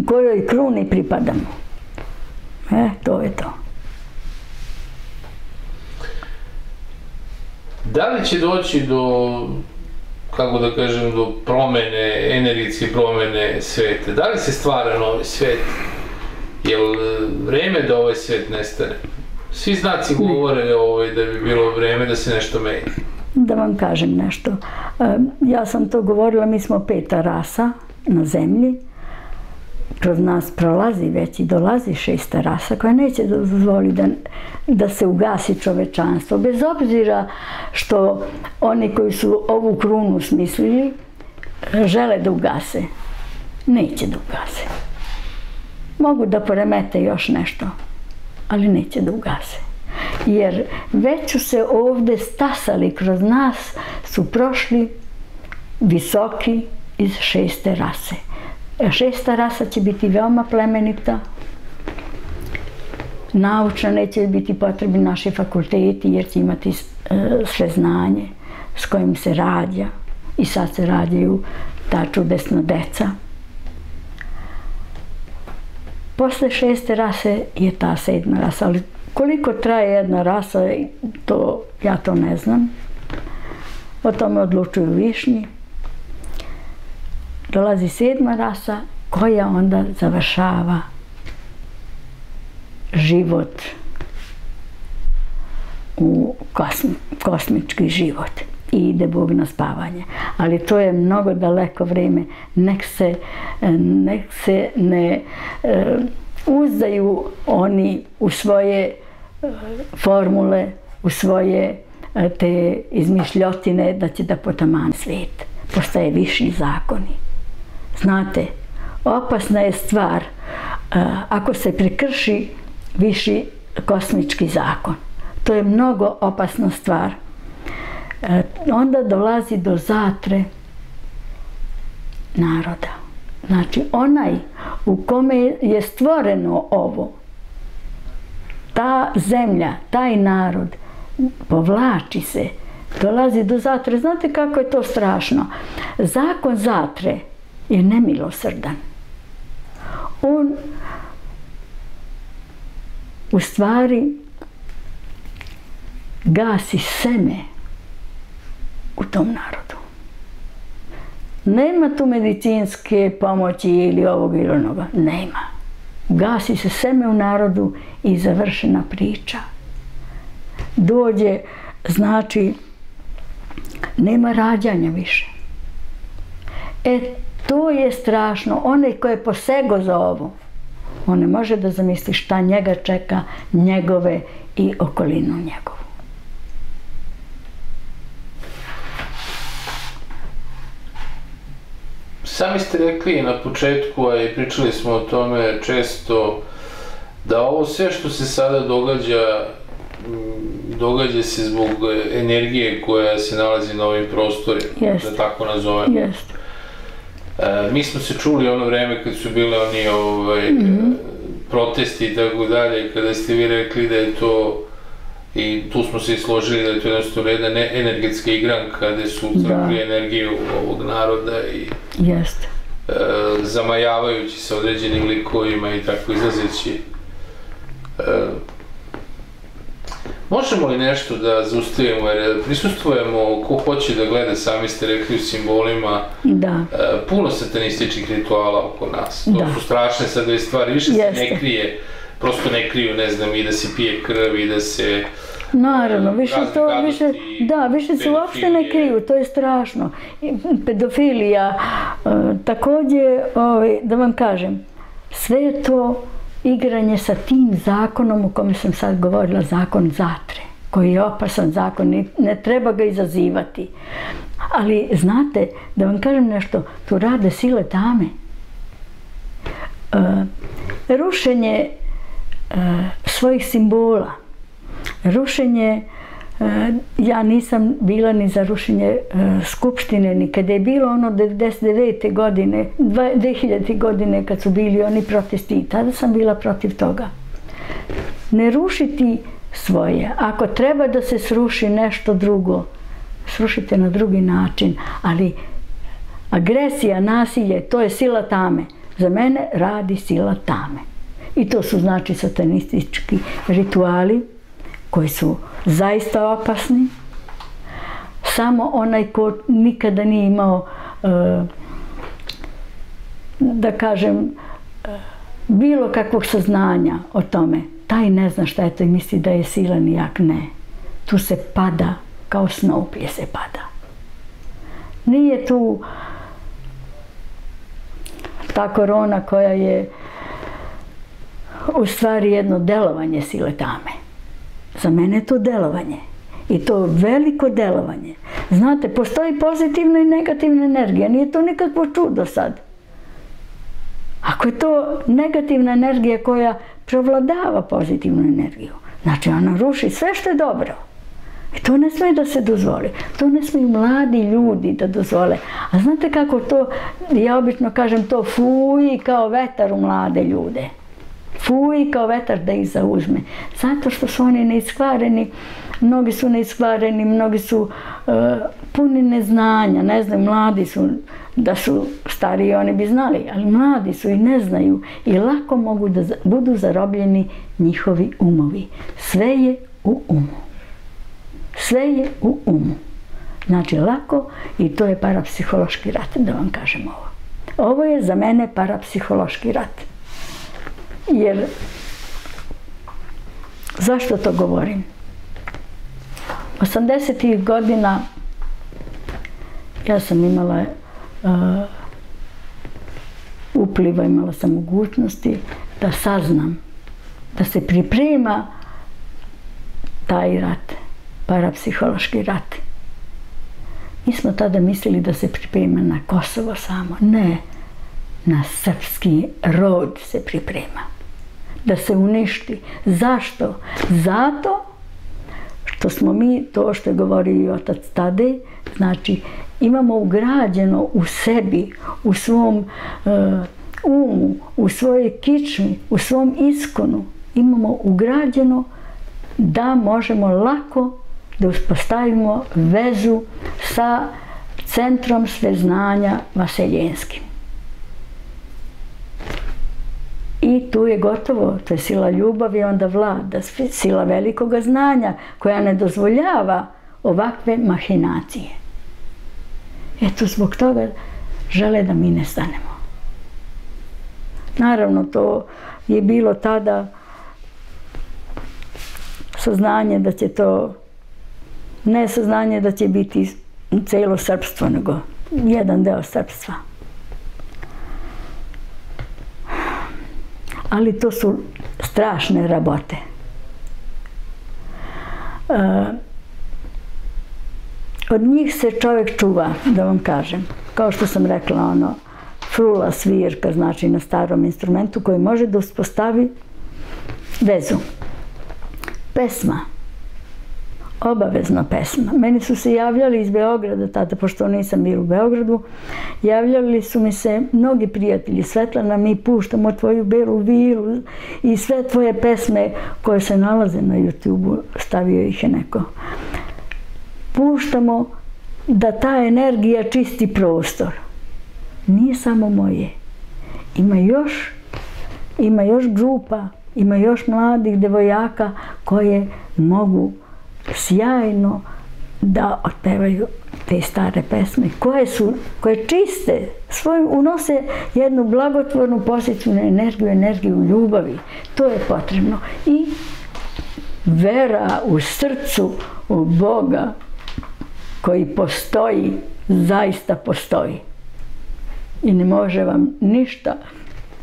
Kojoj kruni pripadamo. E, to je to. Da li će doći do, kako da kažem, do promene, energetske promene sveta? Da li se stvara novi svet? Je li vreme da ovaj svet nestane? Svi znaci govore ovaj, da bi bilo vreme da se nešto menja. Da vam kažem nešto. Ja sam to govorila, mi smo peta rasa na zemlji. Kroz nas prolazi već i dolazi šesta rasa koja neće dozvoliti da, da se ugasi čovečanstvo. Bez obzira što oni koji su ovu krunu smislili eh, žele da ugase. Neće da ugase. Mogu da poremete još nešto ali neće da ugase. Jer već su se ovde stasali kroz nas, su prošli visoki iz šeste rase. Šesta rasa će biti veoma plemenita, naučno neće biti potrebni naši fakulteti jer će imati e, sve znanje s kojim se radja i sad se rađaju ta čudesna deca. Posle šeste rase je ta sedma rasa, ali koliko traje jedna rasa, to, ja to ne znam. O tome odlučuju višnji. Dolazi sedma rasa koja onda završava život u kosmi, kosmički život i ide Bog na spavanje. Ali to je mnogo daleko vrijeme. Nek se, nek se ne e, uzdaju oni u svoje e, formule, u svoje e, te izmišljotine da će da potamane svijet. Postaje viši zakoni. Znate, opasna je stvar e, ako se prekrši viši kosmički zakon. To je mnogo opasna stvar. E, onda dolazi do zatre naroda. Znači, onaj u kome je stvoreno ovo, ta zemlja, taj narod, povlači se, dolazi do zatre. Znate kako je to strašno? Zakon zatre je nemilosrdan. On u stvari gasi seme u tom narodu. Nema tu medicinske pomoći ili ovog ili onoga. Nema. Gasi se seme u narodu i završena priča. Dođe, znači, nema rađanja više. E, to je strašno. Onaj ko je posego za ovo, on ne može da zamisli šta njega čeka, njegove i okolinu njegovu. Sami ste rekli na početku, a i pričali smo o tome često, da ovo sve što se sada događa, događa se zbog energije koja se nalazi na ovim prostorima, da tako nazovem. Jeste. E, mi smo se čuli ono vreme kad su bile oni ovaj, mm -hmm. protesti i tako dalje, kada ste vi rekli da je to i tu smo se složili da je to jednostavno jedna energetska igranka kada su crkli energiju ovog naroda i Jeste. E, zamajavajući se određenim likovima i tako izlazeći. E, možemo li nešto da zaustavimo, jer prisustujemo ko hoće da gleda, sami ste rekli u simbolima, da. E, puno satanističkih rituala oko nas. To da. su strašne sad ove stvari, više Jeste. se ne krije, prosto ne kriju, ne znam, i da se pije krv i da se Naravno, više to, više, da, više se uopšte ne kriju, to je strašno. Pedofilija, e, također, ovaj, da vam kažem, sve je to igranje sa tim zakonom o kome sam sad govorila, zakon zatre, koji je opasan zakon, ne, ne treba ga izazivati. Ali, znate, da vam kažem nešto, tu rade sile tame. E, rušenje e, svojih simbola, rušenje, e, Eh, ja nisam bila ni za rušenje eh, skupštine, ni kada je bilo ono 99. godine, 2000. godine kad su bili oni protesti, tada sam bila protiv toga. Ne rušiti svoje. Ako treba da se sruši nešto drugo, srušite na drugi način, ali agresija, nasilje, to je sila tame. Za mene radi sila tame. I to su znači satanistički rituali, koji su zaista opasni. Samo onaj ko nikada nije imao, e, da kažem, e, bilo kakvog saznanja o tome, taj ne zna šta je to i misli da je silan i jak ne. Tu se pada, kao snoplje se pada. Nije tu ta korona koja je u stvari jedno delovanje sile tame. Za mene je to delovanje. I to veliko delovanje. Znate, postoji pozitivna i negativna energija. Nije to nikakvo čudo sad. Ako je to negativna energija koja provladava pozitivnu energiju, znači ona ruši sve što je dobro. I to ne smije da se dozvoli. To ne smiju mladi ljudi da dozvole. A znate kako to, ja obično kažem to, fuji kao vetar u mlade ljude fuj kao vetar da ih zauzme. Zato što su oni neiskvareni, mnogi su neiskvareni, mnogi su uh, puni neznanja, ne znam, mladi su, da su stariji oni bi znali, ali mladi su i ne znaju i lako mogu da budu zarobljeni njihovi umovi. Sve je u umu. Sve je u umu. Znači lako i to je parapsihološki rat, da vam kažem ovo. Ovo je za mene parapsihološki rat. Jer, zašto to govorim? 80. godina ja sam imala uh, upliva, imala sam mogućnosti da saznam, da se priprema taj rat, parapsihološki rat. Mi smo tada mislili da se priprema na Kosovo samo. Ne, na srpski rod se priprema da se uništi. Zašto? Zato što smo mi, to što je govorio i otac Tadej, znači imamo ugrađeno u sebi, u svom uh, umu, u svojoj kičmi, u svom iskonu, imamo ugrađeno da možemo lako da uspostavimo vezu sa centrom sveznanja vaseljenskim. I tu je gotovo, to je sila ljubavi, onda vlada, sila velikog znanja koja ne dozvoljava ovakve mahinacije. Eto, zbog toga žele da mi nestanemo. Naravno, to je bilo tada saznanje da će to, ne saznanje da će biti celo srpstvo, nego jedan deo srpstva. Ali to su strašne rabote. Uh, od njih se čovjek čuva, da vam kažem. Kao što sam rekla, ono, frula svirka, znači na starom instrumentu koji može da uspostavi vezu. Pesma. Obavezno pesma. Meni su se javljali iz Beograda, tada, pošto nisam bio u Beogradu, javljali su mi se mnogi prijatelji. Svetlana, mi puštamo tvoju belu vilu i sve tvoje pesme koje se nalaze na YouTube-u, stavio ih je neko puštamo da ta energija čisti prostor. Nije samo moje. Ima još, ima još grupa, ima još mladih devojaka koje mogu sjajno da otpevaju te stare pesme koje su, koje čiste, svoj, unose jednu blagotvornu pozitivnu energiju, energiju ljubavi. To je potrebno. I vera u srcu, u Boga, koji postoji, zaista postoji. I ne može vam ništa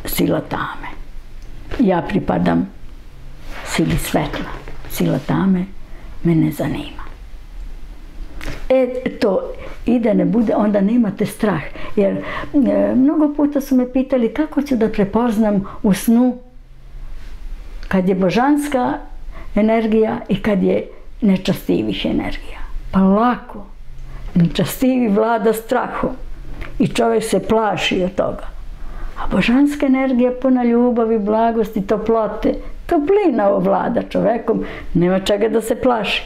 sila tame. Ja pripadam sili svetla. Sila tame mene zanima. E, to, i da ne bude, onda nemate strah. Jer e, mnogo puta su me pitali kako ću da prepoznam u snu kad je božanska energija i kad je nečastivih energija. Pa lako. Nečastivi vlada strahom. I čovjek se plaši od toga. A božanska energija puna ljubavi, blagosti, toplote, toplina ovlada čovekom, nema čega da se plaši.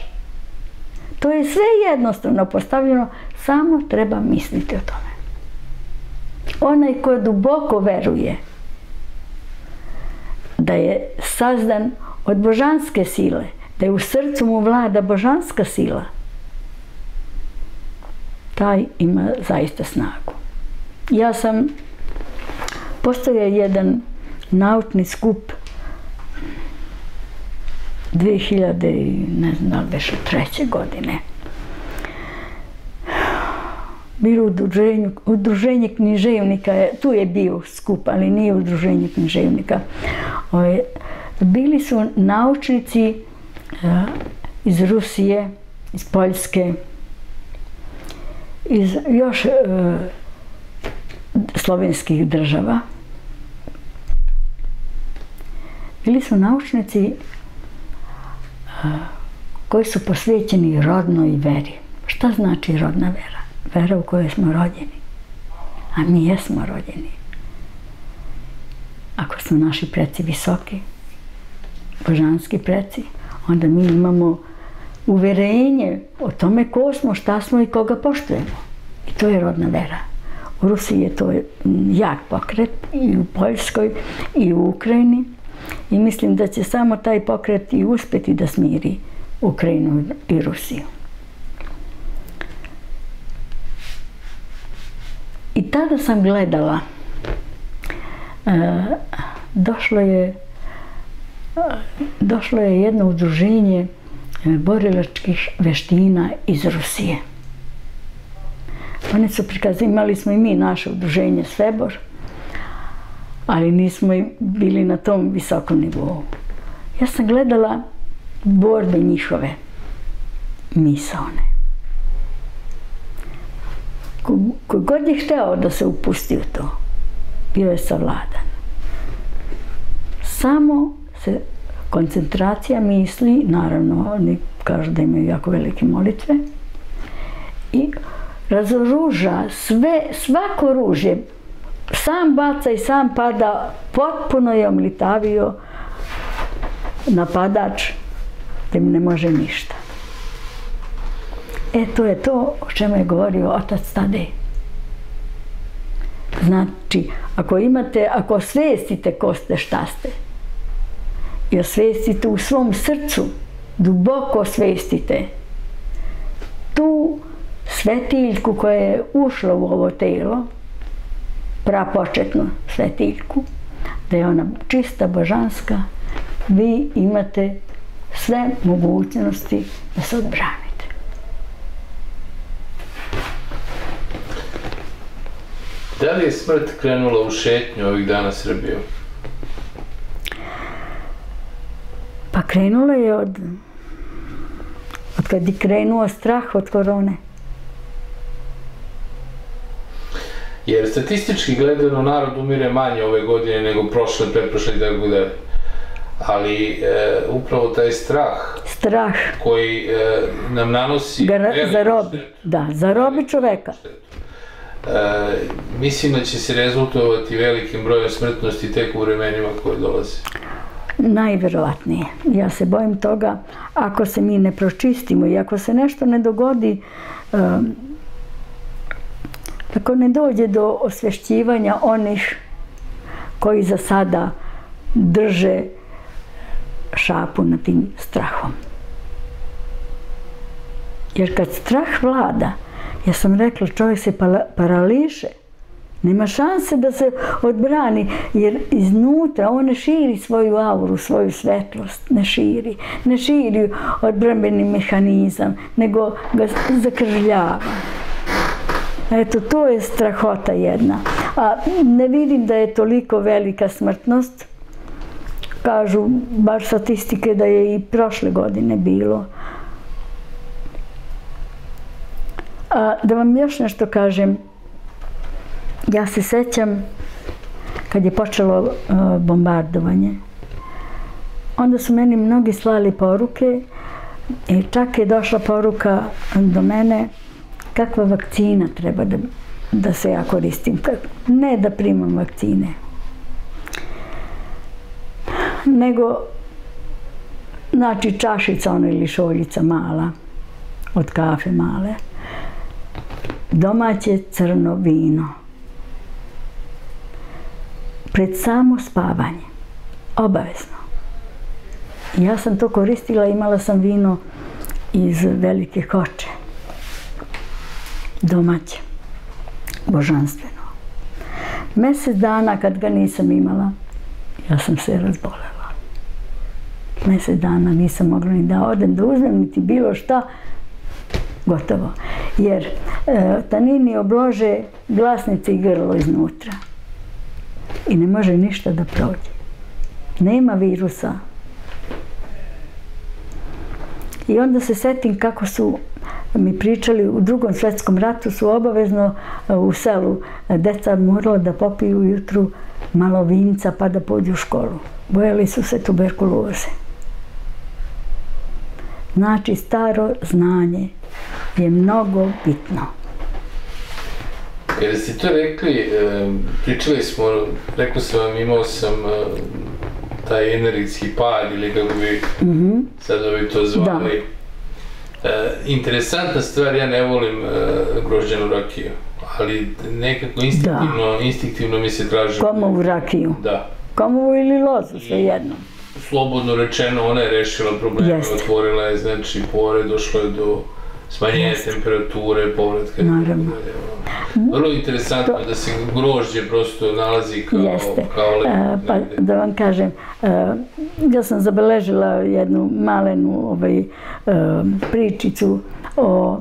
To je sve jednostavno postavljeno, samo treba misliti o tome. Onaj ko duboko veruje da je sazdan od božanske sile, da je u srcu mu vlada božanska sila, taj ima zaista snagu. Ja sam postoje jedan naučni skup 2000, ne znam da li već treće godine. Bilo udruženje, udruženje književnika, tu je bio skup, ali nije udruženje književnika. Ove, bili su naučnici iz Rusije, iz Poljske, iz još e, slovenskih država. Bili su naučnici koji su posvećeni rodnoj veri. Šta znači rodna vera? Vera u kojoj smo rođeni. A mi jesmo rođeni. Ako su naši preci visoki, božanski preci, onda mi imamo uverenje o tome ko smo, šta smo i koga poštujemo. I to je rodna vera. U Rusiji je to jak pokret i u Poljskoj i u Ukrajini. I mislim da će samo taj pokret i uspeti da smiri Ukrajinu i Rusiju. I tada sam gledala, e, došlo je, e, došlo je jedno udruženje e, borilačkih veština iz Rusije. Oni su prikazali, imali smo i mi naše udruženje Svebor, ali nismo bili na tom visokom nivou. Ja sam gledala borbe njihove, misaone. Kogod je hteo da se upusti u to, bio je savladan. Samo se koncentracija misli, naravno oni kažu da imaju jako velike molitve, i razoruža sve, svako ružje, sam baca i sam pada, potpuno je omlitavio napadač, da mi ne može ništa. E, to je to o čemu je govorio otac Tadej. Znači, ako imate, ako svestite ko ste, šta ste, i osvestite u svom srcu, duboko osvestite tu svetiljku koja je ušla u ovo telo, prapočetnu svetiljku, da je ona čista, božanska, vi imate sve mogućnosti da se odbranite. Da li je smrt krenula u šetnju ovih dana Srbijom? Pa krenula je od, od kad je krenuo strah od korone. Jer statistički gledano narod umire manje ove godine nego prošle, pretprošle i tako dalje. Ali e, upravo taj strah Strah koji e, nam nanosi ga veliku zarobi. štetu. Da, zarobi čoveka. E, mislim da će se rezultovati velikim brojem smrtnosti tek u vremenima koje dolaze. Najverovatnije. Ja se bojim toga, ako se mi ne pročistimo i ako se nešto ne dogodi, um, ako ne dođe do osvešćivanja onih koji za sada drže šapu na tim strahom. Jer kad strah vlada, ja sam rekla, čovjek se parališe, nema šanse da se odbrani, jer iznutra on ne širi svoju auru, svoju svetlost, ne širi. Ne širi odbrambeni mehanizam, nego ga zakržljava. Eto, to je strahota jedna. A ne vidim da je toliko velika smrtnost. Kažu, baš statistike da je i prošle godine bilo. A, da vam još nešto kažem, ja se sećam kad je počelo uh, bombardovanje, onda su meni mnogi slali poruke i čak je došla poruka do mene kakva vakcina treba da, da se ja koristim. Kak- Ne da primam vakcine, nego znači čašica ona ili šoljica mala od kafe male. Domaće crno vino. Pred samo spavanje. Obavezno. Ja sam to koristila imala sam vino iz velike koče domaće božanstveno Mesec dana kad ga nisam imala, ja sam se razbolela. Mesec dana nisam mogla ni da odem, da uzmem, niti bilo šta, gotovo. Jer e, tanini oblože glasnice i grlo iznutra. I ne može ništa da prođe. Nema virusa. I onda se setim kako su mi pričali u drugom svjetskom ratu su obavezno e, u selu e, deca morala da popiju jutru malo vinca pa da pođu u školu. Bojali su se tuberkuloze. Znači, staro znanje je mnogo bitno. Jer ste to rekli, e, pričali smo, rekao sam vam, imao sam taj energetski pad ili kako bi Mhm. sad ovi to zvali. E, interesantna stvar, ja ne volim e, grožđenu rakiju, ali nekako instinktivno, instinktivno mi se traži. Komovu rakiju. Da. Komovu ili lozu, sve jedno. Slobodno rečeno, ona je rešila probleme, otvorila je, znači, pore, došlo je do smanjenja temperature, povratka. Naravno. Vrlo interesantno da se grožđe prosto nalazi kao, Jeste. kao lep E, pa da vam kažem, e, ja sam zabeležila jednu malenu ovaj, e, pričicu o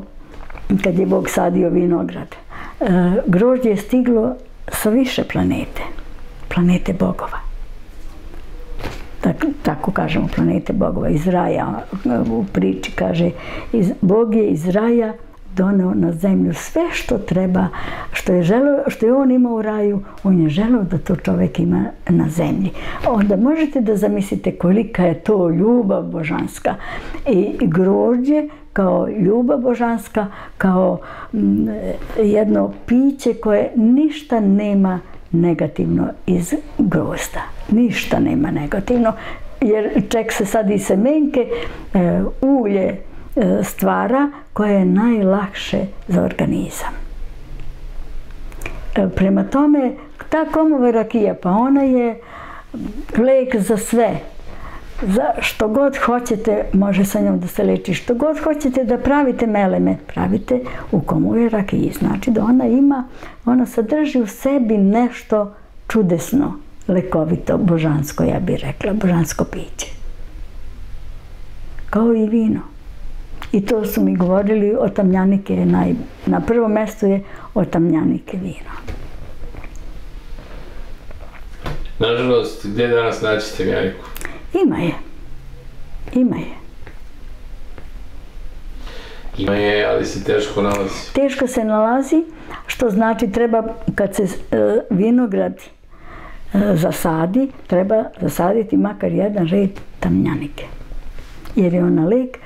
kad je Bog sadio vinograd. E, grožđe je stiglo sa više planete, planete bogova. Tak, tako kažemo, planete bogova, iz raja. U priči kaže, iz, Bog je iz raja doneo na zemlju sve što treba, što je, želeo, što je on imao u raju, on je želeo da to čovjek ima na zemlji. Onda možete da zamislite kolika je to ljubav božanska. I grožđe kao ljubav božanska, kao m, jedno piće koje ništa nema negativno iz grozda. Ništa nema negativno, jer ček se sad i semenke, e, ulje e, stvara koje je najlakše za organizam. E, prema tome, ta komova rakija, pa ona je lek za sve za što god hoćete, može sa njom da se leči, što god hoćete da pravite meleme, pravite u komu je rakiji. Znači da ona ima, ona sadrži u sebi nešto čudesno, lekovito, božansko, ja bih rekla, božansko piće. Kao i vino. I to su mi govorili o tamljanike, naj, na prvom mjestu je o tamljanike vino. Nažalost, gdje danas naći tamljaniku? Ima je. Ima je. Ima je, ali se teško nalazi. Teško se nalazi, što znači treba kad se uh, vinograd uh, zasadi, treba zasaditi makar jedan red tamljanike. Jer je ona lek.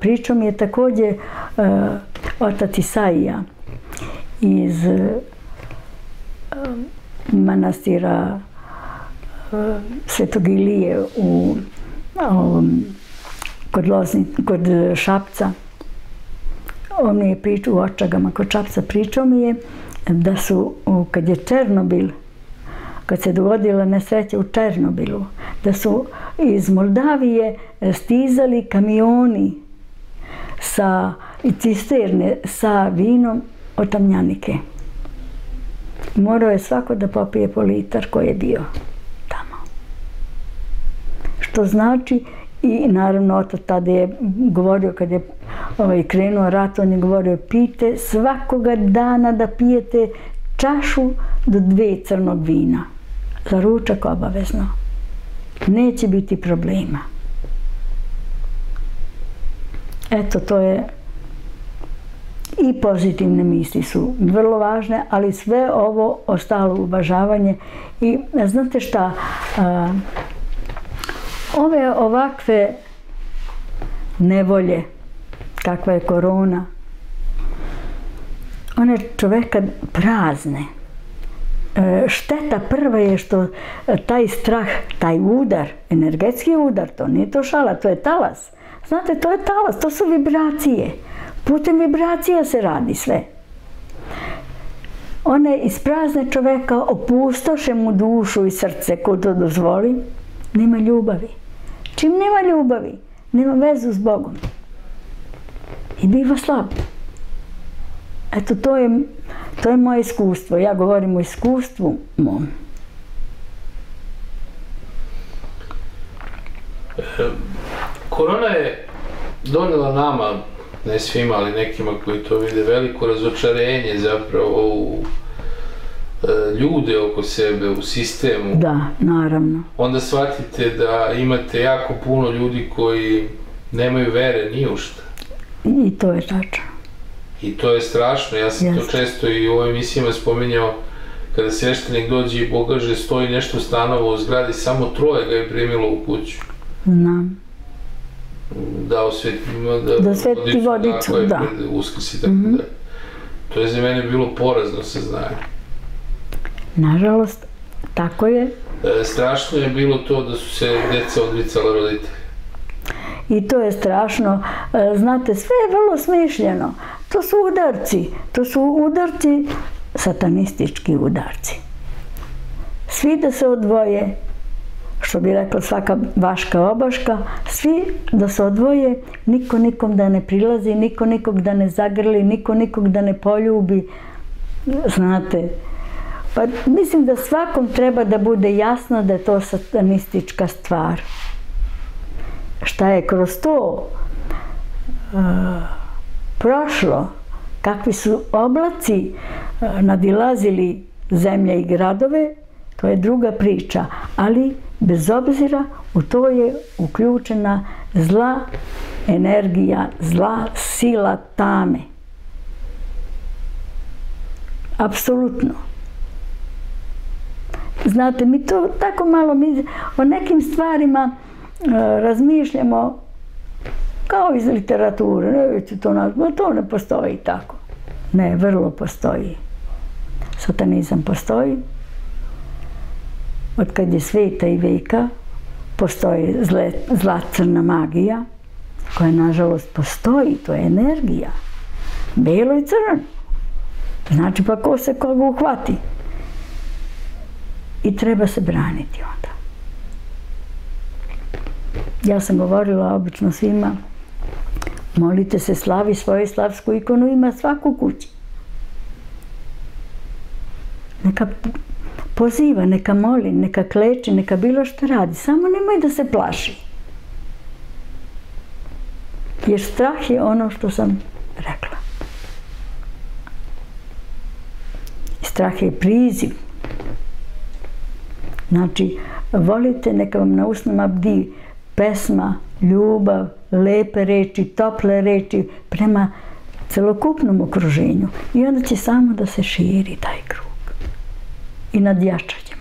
Pričom je također uh, otac Isaija iz manastira Svetog Ilije u, um, kod, Lozni, kod Šapca. On mi je pričao u očagama kod Šapca, pričao mi je da su, kad je Černobil, kad se dogodila nesreća u Černobilu, da su iz Moldavije stizali kamioni sa i cisterne sa vinom od Tamnjanike. Morao je svako da popije po litar koji je bio što znači i naravno otac tada je govorio kad je ovaj, krenuo rat, on je govorio pijte svakoga dana da pijete čašu do dve crnog vina. Za ručak obavezno. Neće biti problema. Eto, to je i pozitivne misli su vrlo važne, ali sve ovo ostalo uvažavanje i znate šta, a, ove ovakve nevolje, kakva je korona, one čoveka prazne. E, šteta prva je što taj strah, taj udar, energetski udar, to nije to šala, to je talas. Znate, to je talas, to su vibracije. Putem vibracija se radi sve. One isprazne čoveka opustoše mu dušu i srce, ko to dozvoli, nema ljubavi. Čim nema ljubavi, nema vezu s Bogom. I biva slab. Eto, to je, to je moje iskustvo. Ja govorim o iskustvu mom. Korona je donela nama, ne svima, ali nekima koji to vide, veliko razočarenje zapravo u ljude oko sebe u sistemu. Da, naravno. Onda shvatite da imate jako puno ljudi koji nemaju vere ni u šta. I to je tačno. I to je strašno. Ja sam Jeste. to često i u ovoj emisijama spominjao kada sveštenik dođe i bogaže stoji nešto stanovo u zgradi, samo troje ga je primilo u kuću. Znam. Da osvetimo, da, da sveti vodicu, da. Uskrsi, tako mm -hmm. da. To je za mene bilo porazno se znaje. Nažalost, tako je. E, strašno je bilo to da su se djeca odvicala roditelji. I to je strašno. E, znate, sve je vrlo smišljeno. To su udarci. To su udarci, satanistički udarci. Svi da se odvoje, što bi rekla svaka vaška obaška, svi da se odvoje, niko nikom da ne prilazi, niko nikog da ne zagrli, niko nikog da ne poljubi. Znate, Pa mislim da svakom treba da bude jasno da je to satanistička stvar. Šta je kroz to uh, prošlo, kakvi su oblaci uh, nadilazili zemlje i gradove, to je druga priča. Ali, bez obzira, u to je uključena zla energija, zla sila tame. Apsolutno. Znate, mi to tako malo, mi o nekim stvarima uh, razmišljamo kao iz literature, ne vidite to nas, to ne postoji tako. Ne, vrlo postoji. Satanizam postoji. Od kad je sveta i veka, postoji zle, zla crna magija, koja nažalost postoji, to je energija. Belo i crno. Znači pa ko se koga uhvati? I treba se braniti onda. Ja sam govorila obično svima, molite se slavi svoju slavsku ikonu, ima svaku kući. Neka poziva, neka moli, neka kleči, neka bilo što radi. Samo nemoj da se plaši. Jer strah je ono što sam rekla. Strah je priziv. Znači, volite, neka vam na usnama bdi pesma, ljubav, lepe reči, tople reči prema celokupnom okruženju. I onda će samo da se širi taj krug i nadjačati.